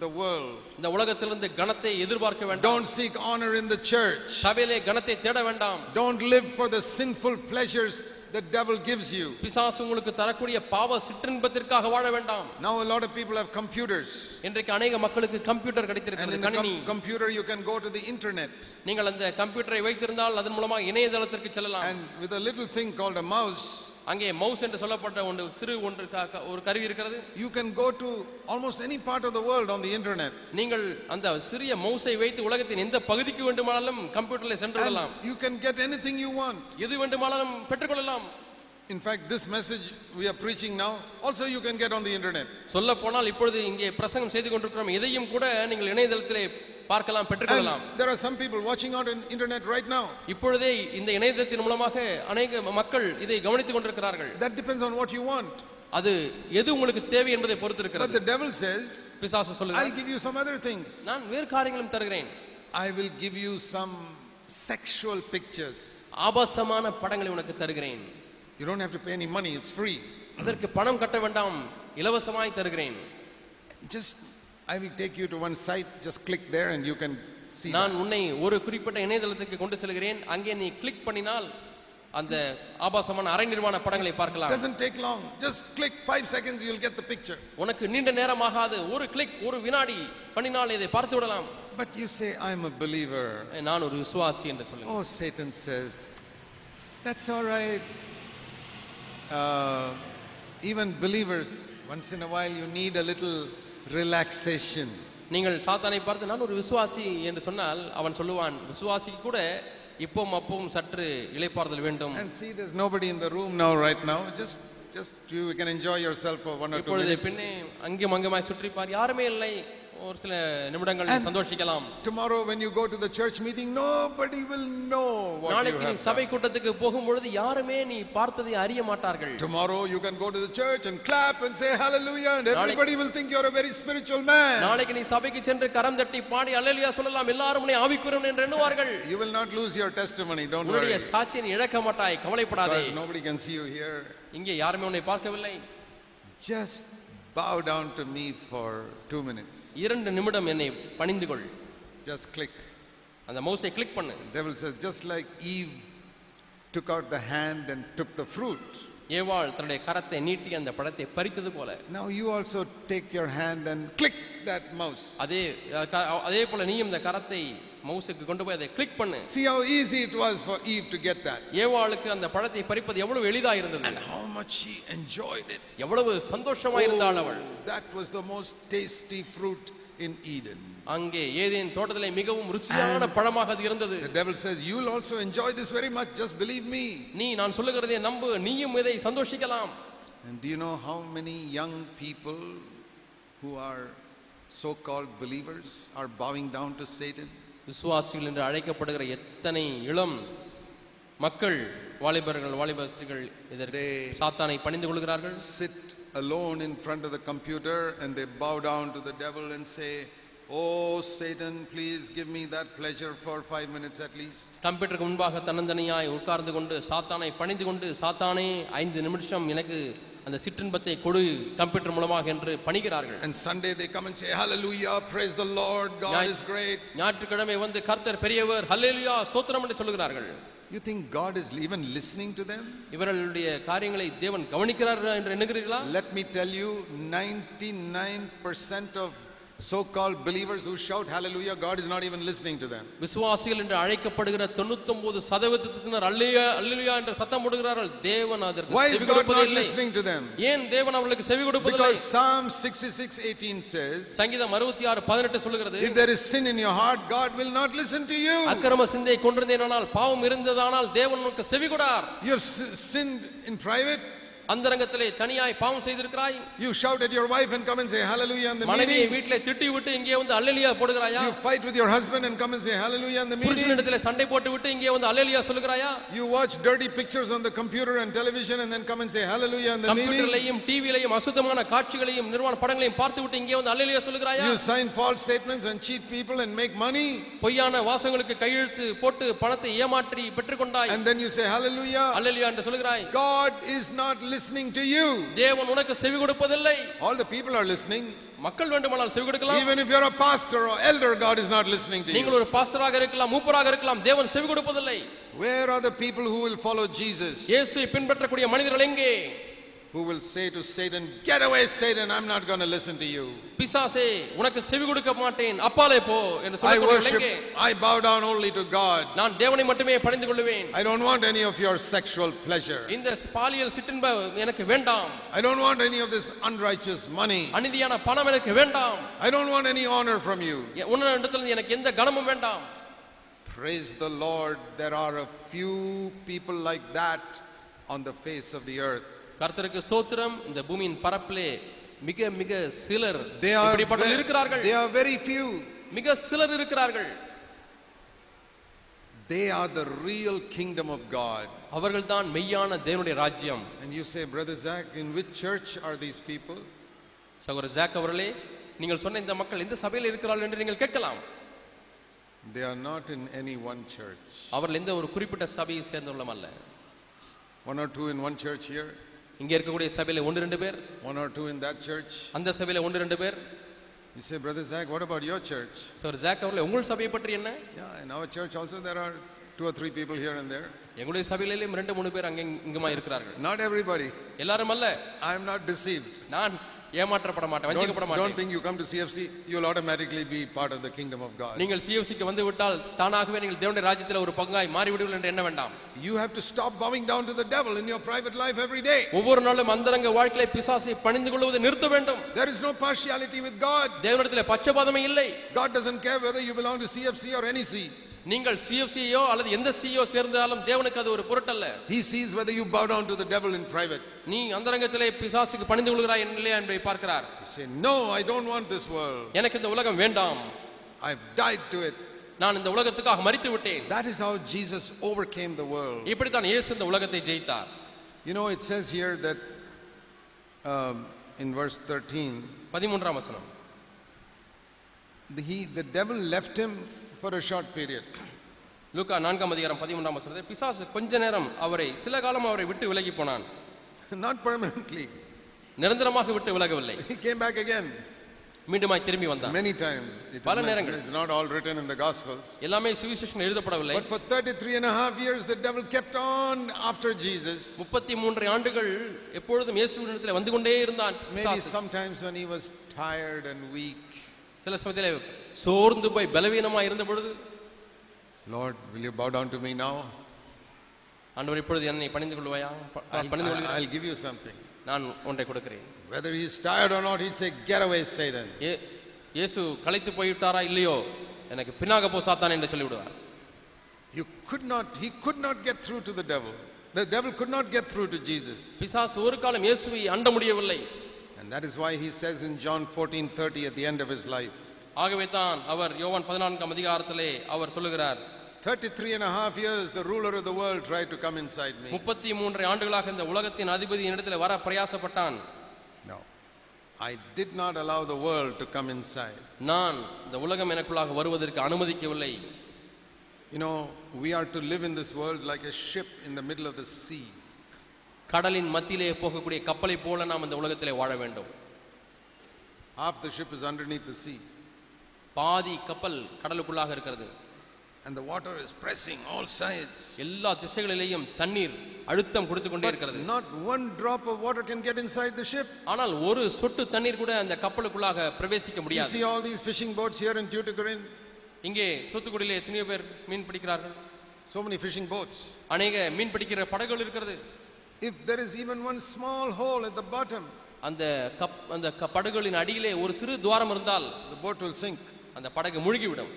the world. இந்த உலகத்திலிருந்து கனத்தை எதிர்பார்க்க வேண்டாம் Don't seek honor in the church. சபையிலே கனத்தை தேட வேண்டாம் Don't live for the sinful pleasures the devil gives you. பிசாசு உங்களுக்கு தரக்கூடிய பாவ சிற்றின்பத்திற்காக வாழ வேண்டாம் Now a lot of people have computers. இன்றைக்கு அநேக மக்களுக்கு கம்ப்யூட்டர் And கிடைத்திருக்கிறது in the கணினி com- computer you can go to the internet. நீங்கள் அந்த கம்ப்யூட்டரை வைத்திருந்தால் அதன் மூலமாக இணையதளத்திற்கு செல்லலாம் And with a little thing called a mouse, அங்கே மவுஸ் என்று சொல்லப்பட்ட ஒன்று சிறு ஒன்று ஒரு கருவி இருக்கிறது. You can go to almost any part of the world on the internet நீங்கள் அந்த சிறிய மவுஸை வைத்து உலகத்தின் எந்த பகுதிக்கு வேண்டுமானாலும் கம்ப்யூட்டர்ல சென்று விடலாம் you can get anything you want எது வேண்டுமானாலும் பெற்றுக்கொள்ளலாம் In fact, this message we are preaching now, also you can get on the internet. சொல்ல போனால் இப்பொழுது இங்கே பிரசங்கம் செய்து கொண்டிருக்கிறோம் இதையும் கூட நீங்கள் இணையதளத்திலே பார்க்கலாம் பெற்றுக்கொள்ளலாம் And there are some people watching out on internet right now. இப்பொழுதே இந்த இணையதளத்தின் மூலமாக அநேக மக்கள் இதை கவனித்துக் கொண்டிருக்கிறார்கள் That depends on what you want. அது எது உங்களுக்கு தேவை என்பதை பொறுத்து But இருக்கிறது the devil says, பிசாசு சொல்லுங்க I'll give you some other things. நான் வேறு காரியங்களும் தருகிறேன் I will give you some sexual pictures. ஆபாசமான படங்களை உனக்கு தருகிறேன் You don't have to pay any money, it's free. அதற்கு பணம் கட்ட வேண்டாம் இலவசமாய் தருகிறேன் Just, I will take you to one site, just click there and you can see. நான் உன்னை ஒரு குறிப்பிட்ட இணையதளத்துக்கு கொண்டு செல்கிறேன் அங்கே நீ கிளிக் பண்ணினால் அந்த ஆபாசமான அரை நிர்வாண படங்களை பார்க்கலாம் doesn't take long. Just click five seconds, you'll get the picture. உனக்கு நீண்ட நேரமாகாது ஒரு கிளிக் ஒரு வினாடி பண்ணினால் இதை பார்த்து விடலாம் But you say, I'm a believer. நான் ஒரு விசுவாசி என்று சொல்லுங்க Oh, Satan says, that's all right. Uh, even believers, once in a while, you need a little relaxation. நீங்கள் சாத்தானை பார்த்து நான் ஒரு விசுவாசி என்று சொன்னால் அவன் சொல்லுவான் விசுவாசி கூட இப்பவும் அப்பவும் சற்று இளைப்பாறுதல் வேண்டும் And see, there's nobody in the room now, right now. Just, just you can enjoy yourself for one or two இப்பொழுது minutes. பின்னே அங்கும் அங்குமாய் சுற்றிப்பார் யாருமே இல்லை ஒரு சில நிமிடங்கள் நீ சந்தோஷிக்கலாம் Tomorrow, when you go to the church meeting, nobody will know what you நாளைக்கு நீ சபை. கூட்டத்துக்கு போகும்பொழுது யாருமே நீ பார்த்ததை அறிய மாட்டார்கள் Tomorrow, you can go to the church and clap and say hallelujah, and everybody will think you're a very spiritual man. நாளைக்கு நீ சபைக்கு சென்று கரம் தட்டி பாடி அல்லேலூயா சொல்லலாம் எல்லாரும் உன்னை ஆவிக்குறவன் என்று எண்ணுவார்கள் You will not lose your testimony, don't உன்னுடைய worry. சாட்சியை நீ இழக்க மாட்டாய் கவலைப்படாதே nobody can see you here. இங்கே யாருமே உன்னை பார்க்கவில்லை Just bow down to me for two minutes. இரண்டு நிமிடம் என்னை பணிந்து கொள் Just click. அந்த மவுஸை கிளிக் பண்ணு Devil says, just like Eve took out the hand and took the fruit. ஏவாள் தன்னுடைய கரத்தை நீட்டி அந்த பழத்தை பறித்தது போல Now you also take your hand and click that mouse. அதே அதே போல நீயும் இந்த கரத்தை மவுஸுக்கு கொண்டு போய் அதை கிளிக் பண்ணு See how easy it was for Eve to get that. ஏவாளுக்கு அந்த பழத்தை பறிப்பது எவ்வளவு எளிதா இருந்தது And how much she enjoyed it. எவ்வளவு சந்தோஷமா இருந்தாள் அவள் Oh, that was the most tasty fruit in Eden. அங்கே ஏதேன் தோட்டத்திலே மிகவும் ருசியான பழமாக அது இருந்தது The devil says, You'll also enjoy this very much, just believe me. நீ நான் சொல்லுகிறதை நம்பு நீயும் இதை சந்தோஷிக்கலாம் And do you know how many young people who are so called believers are bowing down to Satan? விசுவாசிகள் என்று அழைக்கப்படுகிற எத்தனை இளம் மக்கள் வாலிபர்கள் வாலிப ஸ்திரீகள் இதற்கு சாத்தானை பணிந்து கொள்கிறார்கள் Sit alone in front of the computer and they bow down to the devil and say, Oh, Satan, please give me that pleasure for five minutes at least. கம்ப்யூட்டருக்கு முன்பாக தன்னந்தனியாய் உட்கார்ந்து கொண்டு சாத்தானை பணிந்து கொண்டு சாத்தானே ஐந்து நிமிஷம் எனக்கு அந்த சிற்றின்பத்தை கொடு கம்ப்யூட்டர் மூலமாக என்று பணிகிறார்கள் And Sunday they come and say, Hallelujah, praise the Lord, God ஞாய்- is great. ஞாயிற்றுக்கிழமை வந்து கர்த்தர் பெரியவர் ஹல்லேலூயா ஸ்தோத்திரம் என்று சொல்லுகிறார்கள் You think God is even listening to them? இவர்களுடைய காரியங்களை தேவன் கவனிக்கிறார் என்று எண்ணுகிறீர்களா Let me tell you, 99% of so-called believers who shout hallelujah, God is not even listening to them. விசுவாசிகள் என்று அழைக்கப்படுகிற தொண்ணூத்தொன்பது சதவீதத்தினர் அல்லையா அல்லையா என்று சத்தம் போடுகிறார்கள் தேவன் அதற்கு Why is செவி God not கொடுப்பதில்லை listening to them? ஏன் தேவன் அவர்களுக்கு செவி கொடுப்பதில்லை Because Psalm 66:18 says, சங்கீதம் அறுபத்தி ஆறு பதினெட்டு சொல்லுகிறது if there is sin in your heart, God will not listen to you. அக்கிரம சிந்தை கொண்டிருந்தேனால் பாவம் இருந்ததானால் தேவன் உனக்கு செவி கொடார் You have si- sinned in private. அந்தரங்கத்திலே தனியாய் பாவம் செய்திருக்கிறாய் You shout at your wife and come and say hallelujah in the மனைவியை meeting. வீட்டிலே திட்டி விட்டு இங்கே வந்து அல்லலியா போடுகிறாயா You fight with your husband and come and say hallelujah in the meeting. புருஷனிடத்திலே சண்டை போட்டு விட்டு இங்கே வந்து அல்லலியா சொல்லுகிறாயா You watch dirty pictures on the computer and television and then come and say hallelujah in the meeting. கம்ப்யூட்டர்லையும் டிவிலையும் அசுத்தமான காட்சிகளையும் நிர்வாண படங்களையும் பார்த்து விட்டு இங்கே வந்து அல்லலியா சொல்லுகிறாயா You sign false statements and cheat people and make money. பொய்யான வாசங்களுக்கு கையெழுத்து போட்டு பணத்தை ஏமாற்றி பெற்றுக்கொண்டாய் And then you say hallelujah. அல்லலியா என்று சொல்லுகிறாய் God is not listening to you. தேவன் உனக்கு செவி கொடுப்பதில்லை All the people are listening. மக்கள் வேண்டுமானால் செவி கொடுக்கலாம் Even if you're a pastor or elder, God is not listening to நீங்கள் you. ஒரு பாஸ்டராக இருக்கலாம் மூப்பராக இருக்கலாம் தேவன் செவி கொடுப்பதில்லை Where are the people who will follow Jesus? இயேசுவை பின்பற்றக்கூடிய மனிதர்கள் எங்கே Who will say to Satan, Get away, Satan, I'm not going to listen to you. பிசாசே உனக்கு செவி கொடுக்க மாட்டேன் அப்பாலே போ என்று I சொல்லக்கூடியவர்கள் worship, எங்கே I bow down only to God. நான் தேவனை மட்டுமே பணிந்து கொள்ளுவேன் I don't want any of your sexual pleasure. இந்த பாலியல் சிற்றின்ப எனக்கு வேண்டாம் I don't want any of this unrighteous money. அநீதியான பணம் எனக்கு வேண்டாம் I don't want any honor from you. உன்னிடத்தில் எனக்கு எந்த கனமும் வேண்டாம் Praise the Lord, there are a few people like that on the face of the earth. கர்த்தருக்கு ஸ்தோத்திரம். இந்த பூமியின் பரப்பிலே மிக மிக சிலர் தே ஆர் இப்படிப்பட்ட இருக்கிறார்கள். தே ஆர் வெரி ஃபியூ மிக சிலர் இருக்கிறார்கள். They are the real kingdom of God அவர்கள் தான் மெய்யான தேவனுடைய ராஜ்யம். And you say brother Jack in which church are these people சகோதர ஜாக் அவர்களே நீங்கள் சொன்ன இந்த மக்கள் எந்த சபையில் இருக்கிறார்கள் என்று நீங்கள் கேட்கலாம். They are not in any one church அவர்கள் எந்த ஒரு குறிப்பிட்ட சபையை சேர்ந்தவர்களும் அல்ல. One or two in one church here இங்கே இருக்கக்கூடிய சபையில் ஒன்று ரெண்டு பேர் one or two in that church அந்த சபையில் ஒன்று ரெண்டு பேர் You say, Brother Zac, what about your church? Sir Zac, உங்கள் சபையை பற்றி என்ன? Yeah, in our church also there are two or three people here and there. எங்களுடைய சபையிலேயும் ரெண்டு மூணு பேர் அங்கே இங்கமா இருக்கிறார்கள். Not everybody. எல்லாரும் அல்ல. I am not deceived. நான் ஏமாற்றப்பட மாட்டேன் Don't, வஞ்சிக்கப்பட don't மாட்டேன் think you come to CFC, you'll automatically be part of the kingdom of God. நீங்கள் சிஎஃப்சிக்கு வந்து விட்டால் தானாகவே நீங்கள் தேவனுடைய ராஜ்யத்தில் ஒரு பங்காய் மாறிவிடுவீர்கள் என்று எண்ண வேண்டாம் You have to stop bowing down to the devil in your private life every day. ஒவ்வொரு நாளும் அந்தரங்க வாழ்க்கையில பிசாசை பணிந்து கொள்வதை நிறுத்த வேண்டும் There is no partiality with God. தேவனிடத்தில் பச்சபாதமே இல்லை God doesn't care whether you belong to CFC or any C. நீங்கள் சிஎஃப்சியோ அல்லது எந்த சிஓ சேர்ந்தாலும் தேவனுக்கு அது ஒரு பொருட்டல்ல He sees whether you bow down to the devil in private. நீ அந்தரங்கத்திலே பிசாசுக்கு பணிந்து கொள்கிறாய் இல்லையா என்பதை பார்க்கிறார் You say, No, I don't want this world. எனக்கு இந்த உலகம் வேண்டாம் I've died to it. நான் இந்த உலகத்துக்காக மரித்து விட்டேன் That is how Jesus overcame the world. இப்படித்தான் இயேசு இந்த உலகத்தை ஜெயித்தார் You know, it says here that um, in verse 13, பதிமூன்றாம் வசனம் the, he, the devil left him for a short period. லூக்கா நான்காம் அதிகாரம் பதிமூன்றாம் வசனத்தில் பிசாசு கொஞ்ச நேரம் அவரை சில காலம் அவரை விட்டு விலகி போனான் Not permanently. நிரந்தரமாக விட்டு விலகவில்லை He came back again மீண்டுமாய் திரும்பி வந்தான் many times. It is பல நேரங்கள். it's not all written in the Gospels. எல்லாமே சுவிசேஷன் எழுதப்படவில்லை But for 33 and a half years, the devil kept on after Jesus. முப்பத்தி மூன்று ஆண்டுகள் எப்பொழுதும் இயேசுவினிடத்தில் வந்து கொண்டே இருந்தான் Maybe sometimes when he was tired and weak, சில சமயத்தில் சோர்ந்து போய் பலவீனமாக இருந்த பொழுது Lord, will you bow down to me now? ஆண்டவர் இப்பொழுது என்னை பணிந்து கொள்வாயா ப- I'll, பணிந்து கொள்கிறேன் I'll give you something. நான் ஒன்றை கொடுக்கிறேன் Whether he's tired or not, he'd say, Get away, Satan. ஏ இயேசு களைத்து போய்விட்டாரா இல்லையோ எனக்கு பின்னாக போ சாத்தான் என்று சொல்லிவிடுவார் You could not, he could not get through to the devil. The devil could not get through to Jesus. பிசாசு ஒரு காலம் இயேசுவை அண்ட முடியவில்லை And that is why he says in John 14:30 at the end of his life, ஆகவே தான் அவர் யோவான் பதினான்காம் அதிகாரத்திலே அவர் சொல்லுகிறார் 33 and a half years the ruler of the world tried to come inside me. முப்பத்தி மூன்று ஆண்டுகளாக இந்த உலகத்தின் அதிபதி என்னிடத்தில் வர பிரயாசப்பட்டான் No. I did not allow the world to come inside. நான் இந்த உலகம் எனக்குள்ளாக வருவதற்கு அனுமதிக்கவில்லை You know, we are to live in this world like a ship in the middle of the sea. கடலின் மத்தியிலே போகக்கூடிய கப்பலை போல நாம் இந்த உலகத்திலே வாழ வேண்டும் Half the ship is underneath the sea, பாதி கப்பல் கடலுக்குள்ளாக இருக்கிறது and the water is pressing all sides. எல்லா திசைகளிலேயும் தண்ணீர் அழுத்தம் கொடுத்து கொண்டே இருக்கிறது Not one drop of water can get inside the ship. ஆனால் ஒரு சொட்டு தண்ணீர் கூட அந்த கப்பலுக்குள்ளாக பிரவேசிக்க You முடியாது see all these fishing boats here in Tuticorin? இங்கே தூத்துக்குடியிலே எத்தனையோ பேர் மீன் பிடிக்கிறார்கள் So many fishing boats. அநேக மீன் பிடிக்கிற படகுகள் இருக்கிறது If there is even one small hole at the bottom, அந்த கப் அந்த படகுகளின் அடியிலே ஒரு சிறு துவாரம் இருந்தால் the boat will sink. அந்த படகு முழுகிவிடும்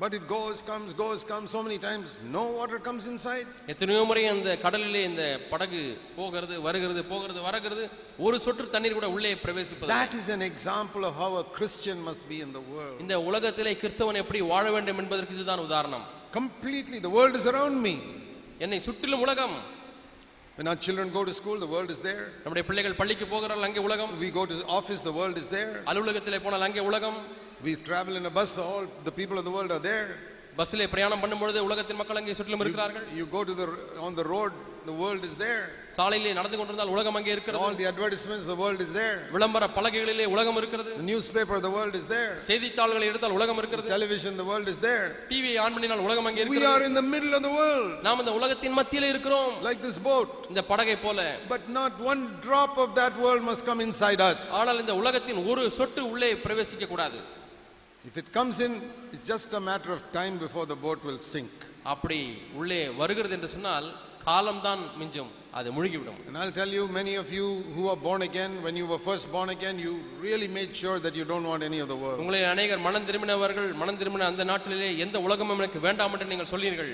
But it goes, comes, goes, comes so many times, no water comes inside. எத்தனையோ முறை அந்த கடலிலே இந்த படகு போகிறது வருகிறது போகிறது வரகிறது ஒரு சொட்டு தண்ணீர் கூட உள்ளே பிரவேசிப்பது That is an example of how a Christian must be in the world. இந்த உலகத்திலே கிறிஸ்தவன் எப்படி வாழ வேண்டும் என்பதற்கு இதுதான் உதாரணம் Completely, the world is around me. என்னை சுற்றிலும் உலகம் When our children go to school, the world is there. நம்முடைய பிள்ளைகள் பள்ளிக்கு போகிறார்கள் அங்கே உலகம் We go to office, the world is there. அலுவலகத்திலே போனால் அங்கே உலகம் We travel in a bus, the, all, the people of the world are there. பஸ்ஸிலே பிரயாணம் பண்ணும்பொழுது உலகத்தின் மக்கள் அங்கே சுற்றிலும் இருக்கிறார்கள் You go to the on the road, the world is there. சாலையிலே நடந்து கொண்டிருந்தால் உலகம் அங்கே இருக்கிறது All the advertisements, the world is there. விளம்பர பலகைகளிலே உலகம் இருக்கிறது The newspaper, the world is there. செய்தித்தாள்களை எடுத்தால் உலகம் இருக்கிறது Television, the world is there. டிவியை ஆன் பண்ணினால் உலகம் அங்கே We இருக்கிறது are in the middle of the world, நாம் இந்த உலகத்தின் மத்தியிலே இருக்கிறோம் like this boat. இந்த படகை போல But not one drop of that world must come inside us. ஆனால் இந்த உலகத்தின் ஒரு சொட்டு உள்ளே பிரவேசிக்க கூடாது If it comes in, it's just a matter of time before the boat will sink. அப்படி உள்ளே வருகிறது என்று சொன்னால் காலம்தான் மிஞ்சும் அது முழுகிவிடும் And I'll tell you, many of you who are born again, when you were first born again, you really made sure that you don't want any of the world. உங்களை அநேகர் மனம் திரும்பினவர்கள் மனம் திரும்பின அந்த நாட்டிலே எந்த உலகமும் எனக்கு வேண்டாம் என்று நீங்கள் சொல்லீர்கள்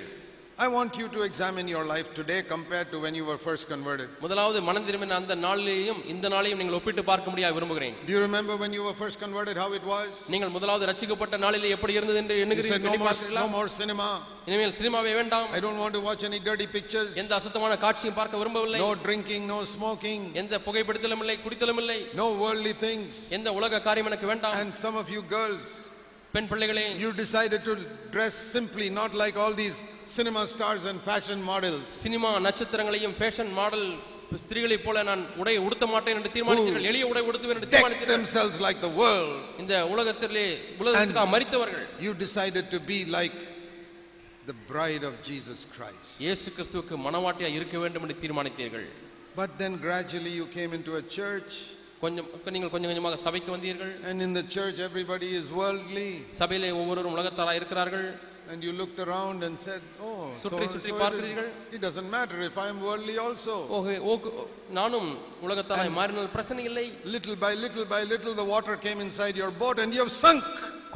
I want you to examine your life today compared to when you were first converted. முதலாவது மனம் திரும்பின அந்த நாளிலேயும் இந்த நாளையும் நீங்கள் ஒப்பிட்டு பார்க்க முடியாது விரும்புகிறேன் Do you remember when you were first converted how it was? நீங்கள் முதலாவது ரட்சிக்கப்பட்ட நாளிலே எப்படி இருந்தது என்று no எண்ணுகிறீர்கள் more, பார்த்தீர்களா? no more cinema. இனிமேல் சினிமாவே வேண்டாம் I don't want to watch any dirty pictures. எந்த அசுத்தமான காட்சியும் பார்க்க விரும்பவில்லை No drinking, no smoking, எந்த புகைப்பிடித்தலும் இல்லை குடித்தலும் இல்லை no worldly things. எந்த உலக காரியம் எனக்கு வேண்டாம் And some of you girls, பெண் பிள்ளைகளே you decided to dress simply, not like all these cinema stars and fashion models. Cinema நட்சத்திரங்களையும் ஃபேஷன் மாடல் ஸ்திரீகளைப் போல நான் உடை உடுத்த மாட்டேன் என்று தீர்மானித்தீர்கள் எளிய உடை உடுத்துவேன் என்று Deck தீர்மானித்தீர்கள் themselves like the world. இந்த உலகத்திலே உலகத்துக்காக மறித்தவர்கள் You decided to be like the bride of Jesus Christ. இயேசு கிறிஸ்துவுக்கு மனவாட்டியா இருக்க வேண்டும் என்று தீர்மானித்தீர்கள் But then gradually you came into a church, கொஞ்சம் நீங்கள் கொஞ்சம் கொஞ்சமாக சபைக்கு வந்தீர்கள் and in the church everybody is worldly. சபையிலே ஒவ்வொருவரும் உலகத்தாராக இருக்கிறார்கள் And you looked around and said, Oh, so, சுற்றி so சுற்றி it, பார்க்கிறீர்கள். is- it doesn't matter if I'm worldly also. Okay okay நானும் உலகத்தாராய் மாறினால் பிரச்சனை இல்லை Little by little by little, the water came inside your boat and you have sunk.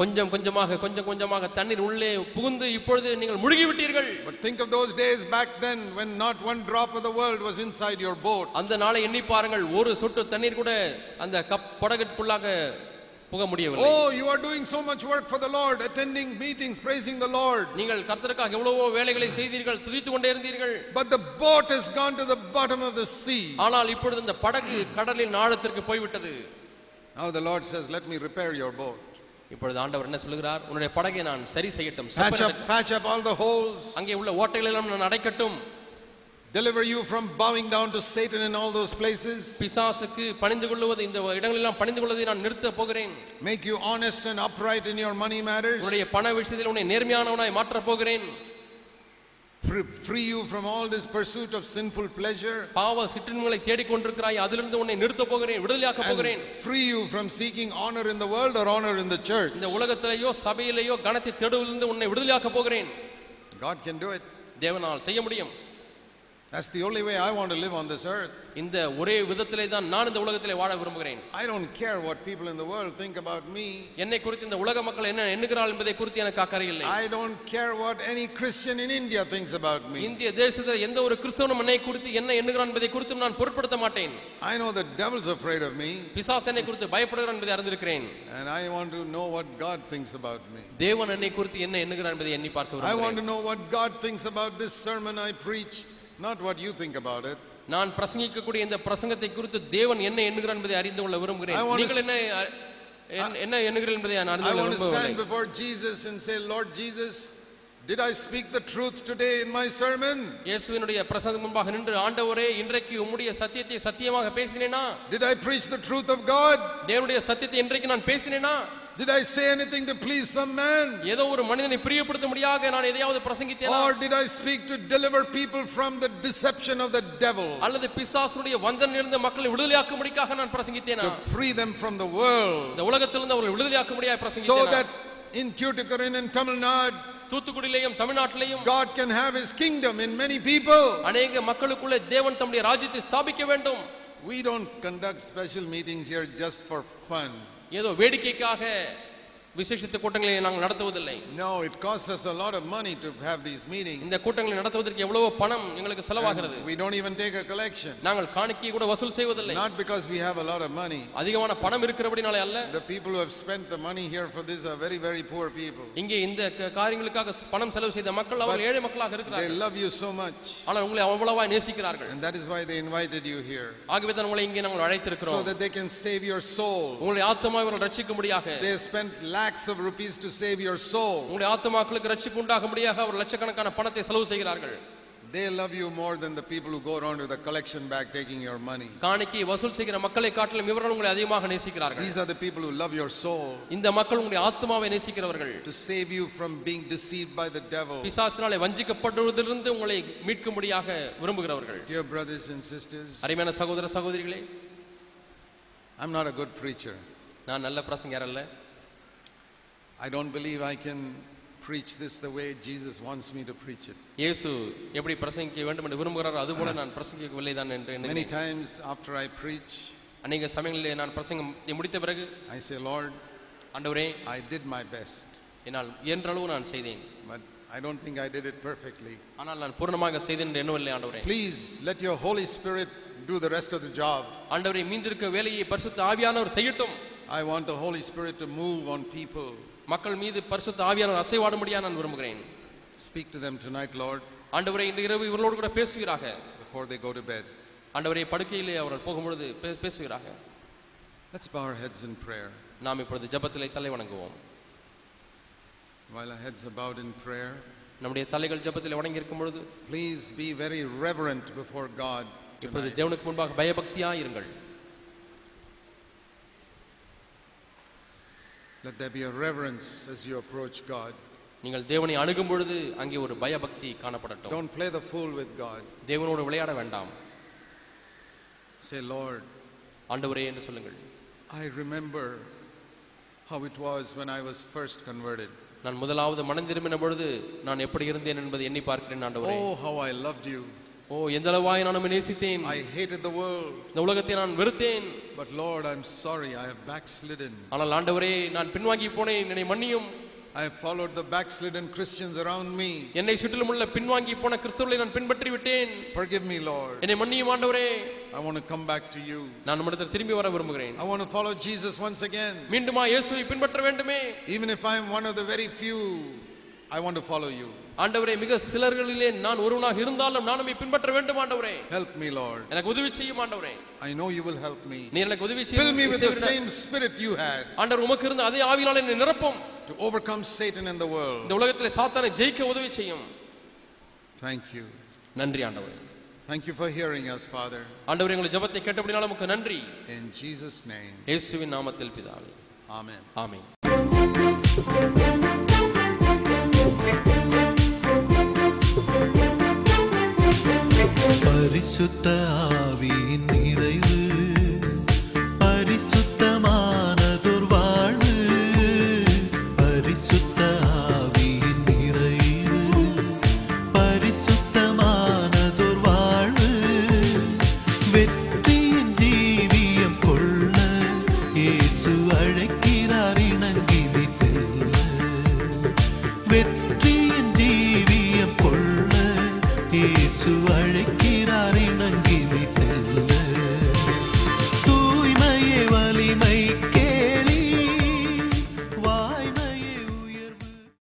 கொஞ்சம் கொஞ்சமாக கொஞ்சம் கொஞ்சமாக தண்ணீர் உள்ளே புகுந்து இப்பொழுது நீங்கள் முழுகி விட்டீர்கள் But think of those days back then when not one drop of the world was inside your boat. அந்த நாளை எண்ணி பாருங்கள் ஒரு சொட்டு தண்ணீர் கூட அந்த கப் படகுக்குள்ளாக புக முடியவில்லை Oh, you are doing so much work for the Lord, attending meetings, praising the Lord. நீங்கள் கர்த்தருக்காக எவ்வளவோ வேலைகளை செய்தீர்கள் துதித்துக் கொண்டே இருந்தீர்கள் But the boat has gone to the bottom of the sea. ஆனால் இப்பொழுது இந்த படகு கடலின் ஆழத்திற்கு போய்விட்டது Now the Lord says, Let me repair your boat. இப்பொழுது ஆண்டவர் என்ன சொல்லுகிறார் உன்னுடைய படகை நான் சரி செய்யட்டும் Patch up, patch up all the holes. அங்கே உள்ள ஓட்டைகள் எல்லாம் நான் அடைக்கட்டும் Deliver you from bowing down to Satan in all those places. பிசாசுக்கு பணிந்து கொள்வது இந்த இடங்களெல்லாம் பணிந்து கொள்வதை நான் நிறுத்த போகிறேன் Make you honest and upright in your money matters. உன்னுடைய பண விஷயத்தில் உன்னை நேர்மையானவனாய் மாற்றப் போகிறேன் Free you from all this pursuit of sinful pleasure. பாவ சிற்றின்களை தேடிக்கொண்டிருக்கிறாய் அதிலிருந்து உன்னை நிறுத்த போகிறேன் விடுதலையாக்க போகிறேன் free you from seeking honor in the world or honor in the church. இந்த உலகத்திலேயோ சபையிலேயோ கணத்தை தேடுவதிலிருந்து உன்னை விடுதலையாக்க போகிறேன் God can do it. தேவனால் செய்ய முடியும் That's the only way I want to live on this earth. இந்த ஒரே விதத்திலே தான் நான் இந்த உலகத்திலே வாழ விரும்புகிறேன் I don't care what people in the world think about me. என்னை குறித்து இந்த உலக மக்கள் என்ன எண்ணுகிறாள் என்பதை குறித்து எனக்கு அக்கறை இல்லை I don't care what any Christian in India thinks about me. இந்திய தேசத்தில் எந்த ஒரு கிறிஸ்தவனும் என்னை குறித்து என்ன எண்ணுகிறான் என்பதை குறித்தும் நான் பொருட்படுத்த மாட்டேன் I know the devil's afraid of me, பிசாஸ் என்னை குறித்து பயப்படுகிறான் என்பதை அறிந்திருக்கிறேன் and I want to know what God thinks about me. தேவன் என்னை குறித்து என்ன எண்ணுகிறான் என்பதை எண்ணி பார்க்க I want விரும்புகிறேன் to know what God thinks about this sermon I preach, not what you think about it. நான் பிரசங்கிக்கக்கூடிய இந்த பிரசங்கத்தை குறித்து தேவன் என்ன எண்ணுகிறான் என்பதை அறிந்து கொள்ள விரும்புகிறேன் I want to நீங்கள் என்ன என்ன- என்ன எண்ணுகிறீர்கள் என்பதை நான் அறிந்து I கொள்ள want to stand விரும்பவில்லை before Jesus and say, Lord Jesus, did I speak the truth today in my sermon? இயேசுவினுடைய பிரசங்கம் முன்பாக நின்று ஆண்டவரே இன்றைக்கு உம்முடைய சத்தியத்தை சத்தியமாக பேசினேனா Did I preach the truth of God? தேவனுடைய சத்தியத்தை இன்றைக்கு நான் பேசினேனா Did I say anything to please some man? ஏதோ ஒரு மனிதனை பிரியப்படுத்த முடியாத நான் எதையாவது பிரசங்கித்தேனா Or did I speak to deliver people from the deception of the devil? அல்லது பிசாசுடைய வஞ்சனிலிருந்து மக்களை விடுதலையாக்கும்படிக்காக நான் பிரசங்கித்தேனா To free them from the world. இந்த உலகத்திலிருந்து அவர்களை விடுதலையாக்கும்படியாக So பிரசங்கித்தேனா that in Tuticorin and Tamil Nadu, தூத்துக்குடியிலையும் தமிழ்நாட்டிலையும் God can have his kingdom in many people. அநேக மக்களுக்குள்ளே தேவன் தம்முடைய ராஜ்யத்தை ஸ்தாபிக்க வேண்டும் We don't conduct special meetings here just for fun. ஏதோ வேடிக்கைக்காக விசேஷித்த கூட்டங்களை நாங்கள் நடத்துவதில்லை No, it costs us a lot of money to have these meetings. இந்த கூட்டங்களை நடத்துவதற்கு எவ்வளவோ பணம் எங்களுக்கு செலவாகிறது And we don't even take a collection. நாங்கள் காணிக்கை கூட வசூல் செய்வதில்லை Not because we have a lot of money. அதிகமான பணம் இருக்கிறபடினாலே அல்ல The people who have spent the money here for this are very, very poor people. இங்கே இந்த க- காரியங்களுக்காக பணம் செலவு செய்த மக்கள் அவர்கள் ஏழை மக்களாக They இருக்கிறார்கள் love you so much. ஆனால் உங்களை அவ்வளவாய் நேசிக்கிறார்கள் And that is why they invited you here. ஆகவே தான் உங்களை இங்கே நாங்கள் So அழைத்திருக்கிறோம் that they can save your soul. உங்களுடைய ஆத்மா இவர்கள் ரட்சிக்கும்படியாக They spent lakhs of rupees to save your soul. உங்களுடைய ஆத்மாக்களுக்கு ரட்சிப்பு உண்டாகும்படியாக அவர் லட்சக்கணக்கான பணத்தை செலவு செய்கிறார்கள் They love you more than the people who go around with a collection bag taking your money. காணிக்கை வசூல் செய்கிற மக்களை காட்டிலும் இவர்கள் உங்களை அதிகமாக நேசிக்கிறார்கள் These are the people who love your soul இந்த மக்கள் உங்களுடைய ஆத்மாவை நேசிக்கிறவர்கள் to save you from being deceived by the devil. பிசாசினாலே வஞ்சிக்கப்படுவதிலிருந்து உங்களை மீட்கும்படியாக விரும்புகிறவர்கள் Dear brothers and sisters, அருமையான சகோதர சகோதரிகளே I'm not a good preacher. நான் நல்ல பிரசங்கர் அல்ல I don't believe I can preach this the way Jesus wants me to preach it. இயேசு எப்படி பிரசங்கிக்க வேண்டும் என்று விரும்புகிறாரோ அதுபோல நான் பிரசங்கிக்கவில்லை தான் என்று Many எண்ணுகிறேன் times after I preach, அநேக சமயங்களிலே நான் பிரசங்கம் முடித்த பிறகு I say, Lord, ஆண்டவரே I did my best, என்னால் என்றளவு நான் செய்தேன் but I don't think I did it perfectly. ஆனால் நான் பூர்ணமாக செய்தேன் என்று எண்ணவில்லை ஆண்டவரே Please let your Holy Spirit do the rest of the job. ஆண்டவரே மீந்திருக்க வேலையை பரிசுத்த ஆவியானவர் செய்யட்டும் I want the Holy Spirit to move on people. மக்கள் மீது பரிசுத்த ஆவியானவர் அசைவாடும்படியா நான் விரும்புகிறேன் Speak to them tonight, Lord, ஆண்டவரே இன்று இரவு இவர்களோடு கூட பேசுவீராக before they go to bed. ஆண்டவரே படுக்கையிலே அவர்கள் போகும்பொழுது பே- பேசுவீராக Let's bow our heads in prayer. நாம் இப்பொழுது ஜெபத்திலே தலை வணங்குவோம் While our heads are bowed in prayer, நம்முடைய தலைகள் ஜெபத்திலே வணங்கி இருக்கும் பொழுது please be very reverent before God. இப்பொழுது Tonight. தேவனுக்கு முன்பாக பயபக்தியா இருங்கள் Let there be a reverence as you approach God. நீங்கள் தேவனை அணுகும் பொழுது அங்கே ஒரு பயபக்தி காணப்படட்டும் Don't play the fool with God. தேவனோடு விளையாட வேண்டாம் Say, Lord, ஆண்டவரே என்று சொல்லுங்கள் I remember how it was when I was first converted. நான் முதலாவது மனம் திரும்பின பொழுது நான் எப்படி இருந்தேன் என்பதை எண்ணி பார்க்கிறேன் ஆண்டவரே Oh, how I loved you. ஓ எந்த அளவாய் நான் உம்மை நேசித்தேன் I hated the world. இந்த உலகத்தை நான் வெறுத்தேன் But Lord, I'm sorry, I have backslidden. ஆனால் ஆண்டவரே நான் பின்வாங்கி போனேன் என்னை மன்னியும் I have followed the backslidden Christians around me. என்னை சுற்றிலும் உள்ள பின்வாங்கி போன கிறிஸ்தவர்களை நான் பின்பற்றி விட்டேன் Forgive me, Lord. என்னை மன்னியும் ஆண்டவரே I want to come back to you. நான் நம்மிடத்தில் திரும்பி வர விரும்புகிறேன் I want to follow Jesus once again. மீண்டுமா இயேசுவை பின்பற்ற வேண்டுமே Even if I'm one of the very few, I want to follow you. ஆண்டவரே மிக சிலர்களிலே நான் ஒருவனாக இருந்தாலும் நான் உம்மை பின்பற்ற வேண்டும் ஆண்டவரே Help me, Lord. எனக்கு உதவி செய்யும் ஆண்டவரே I know you will help me. நீ எனக்கு உதவி Fill me with the செய்ய same spirit you had ஆண்டவர் உமக்கு இருந்த அதே ஆவியால் என்னை நிரப்பும் to overcome Satan in the world. இந்த உலகத்திலே சாத்தானை ஜெயிக்க உதவி செய்யும் Thank you. நன்றி ஆண்டவரே Thank you for hearing us, Father. ஆண்டவரே எங்களை ஜெபத்தை கேட்டபடினால உமக்கு நன்றி In Jesus' name, இயேசுவின் நாமத்தில் பிதாவே Amen. ஆமென் പരിശുദ്ധ ആവീൻ.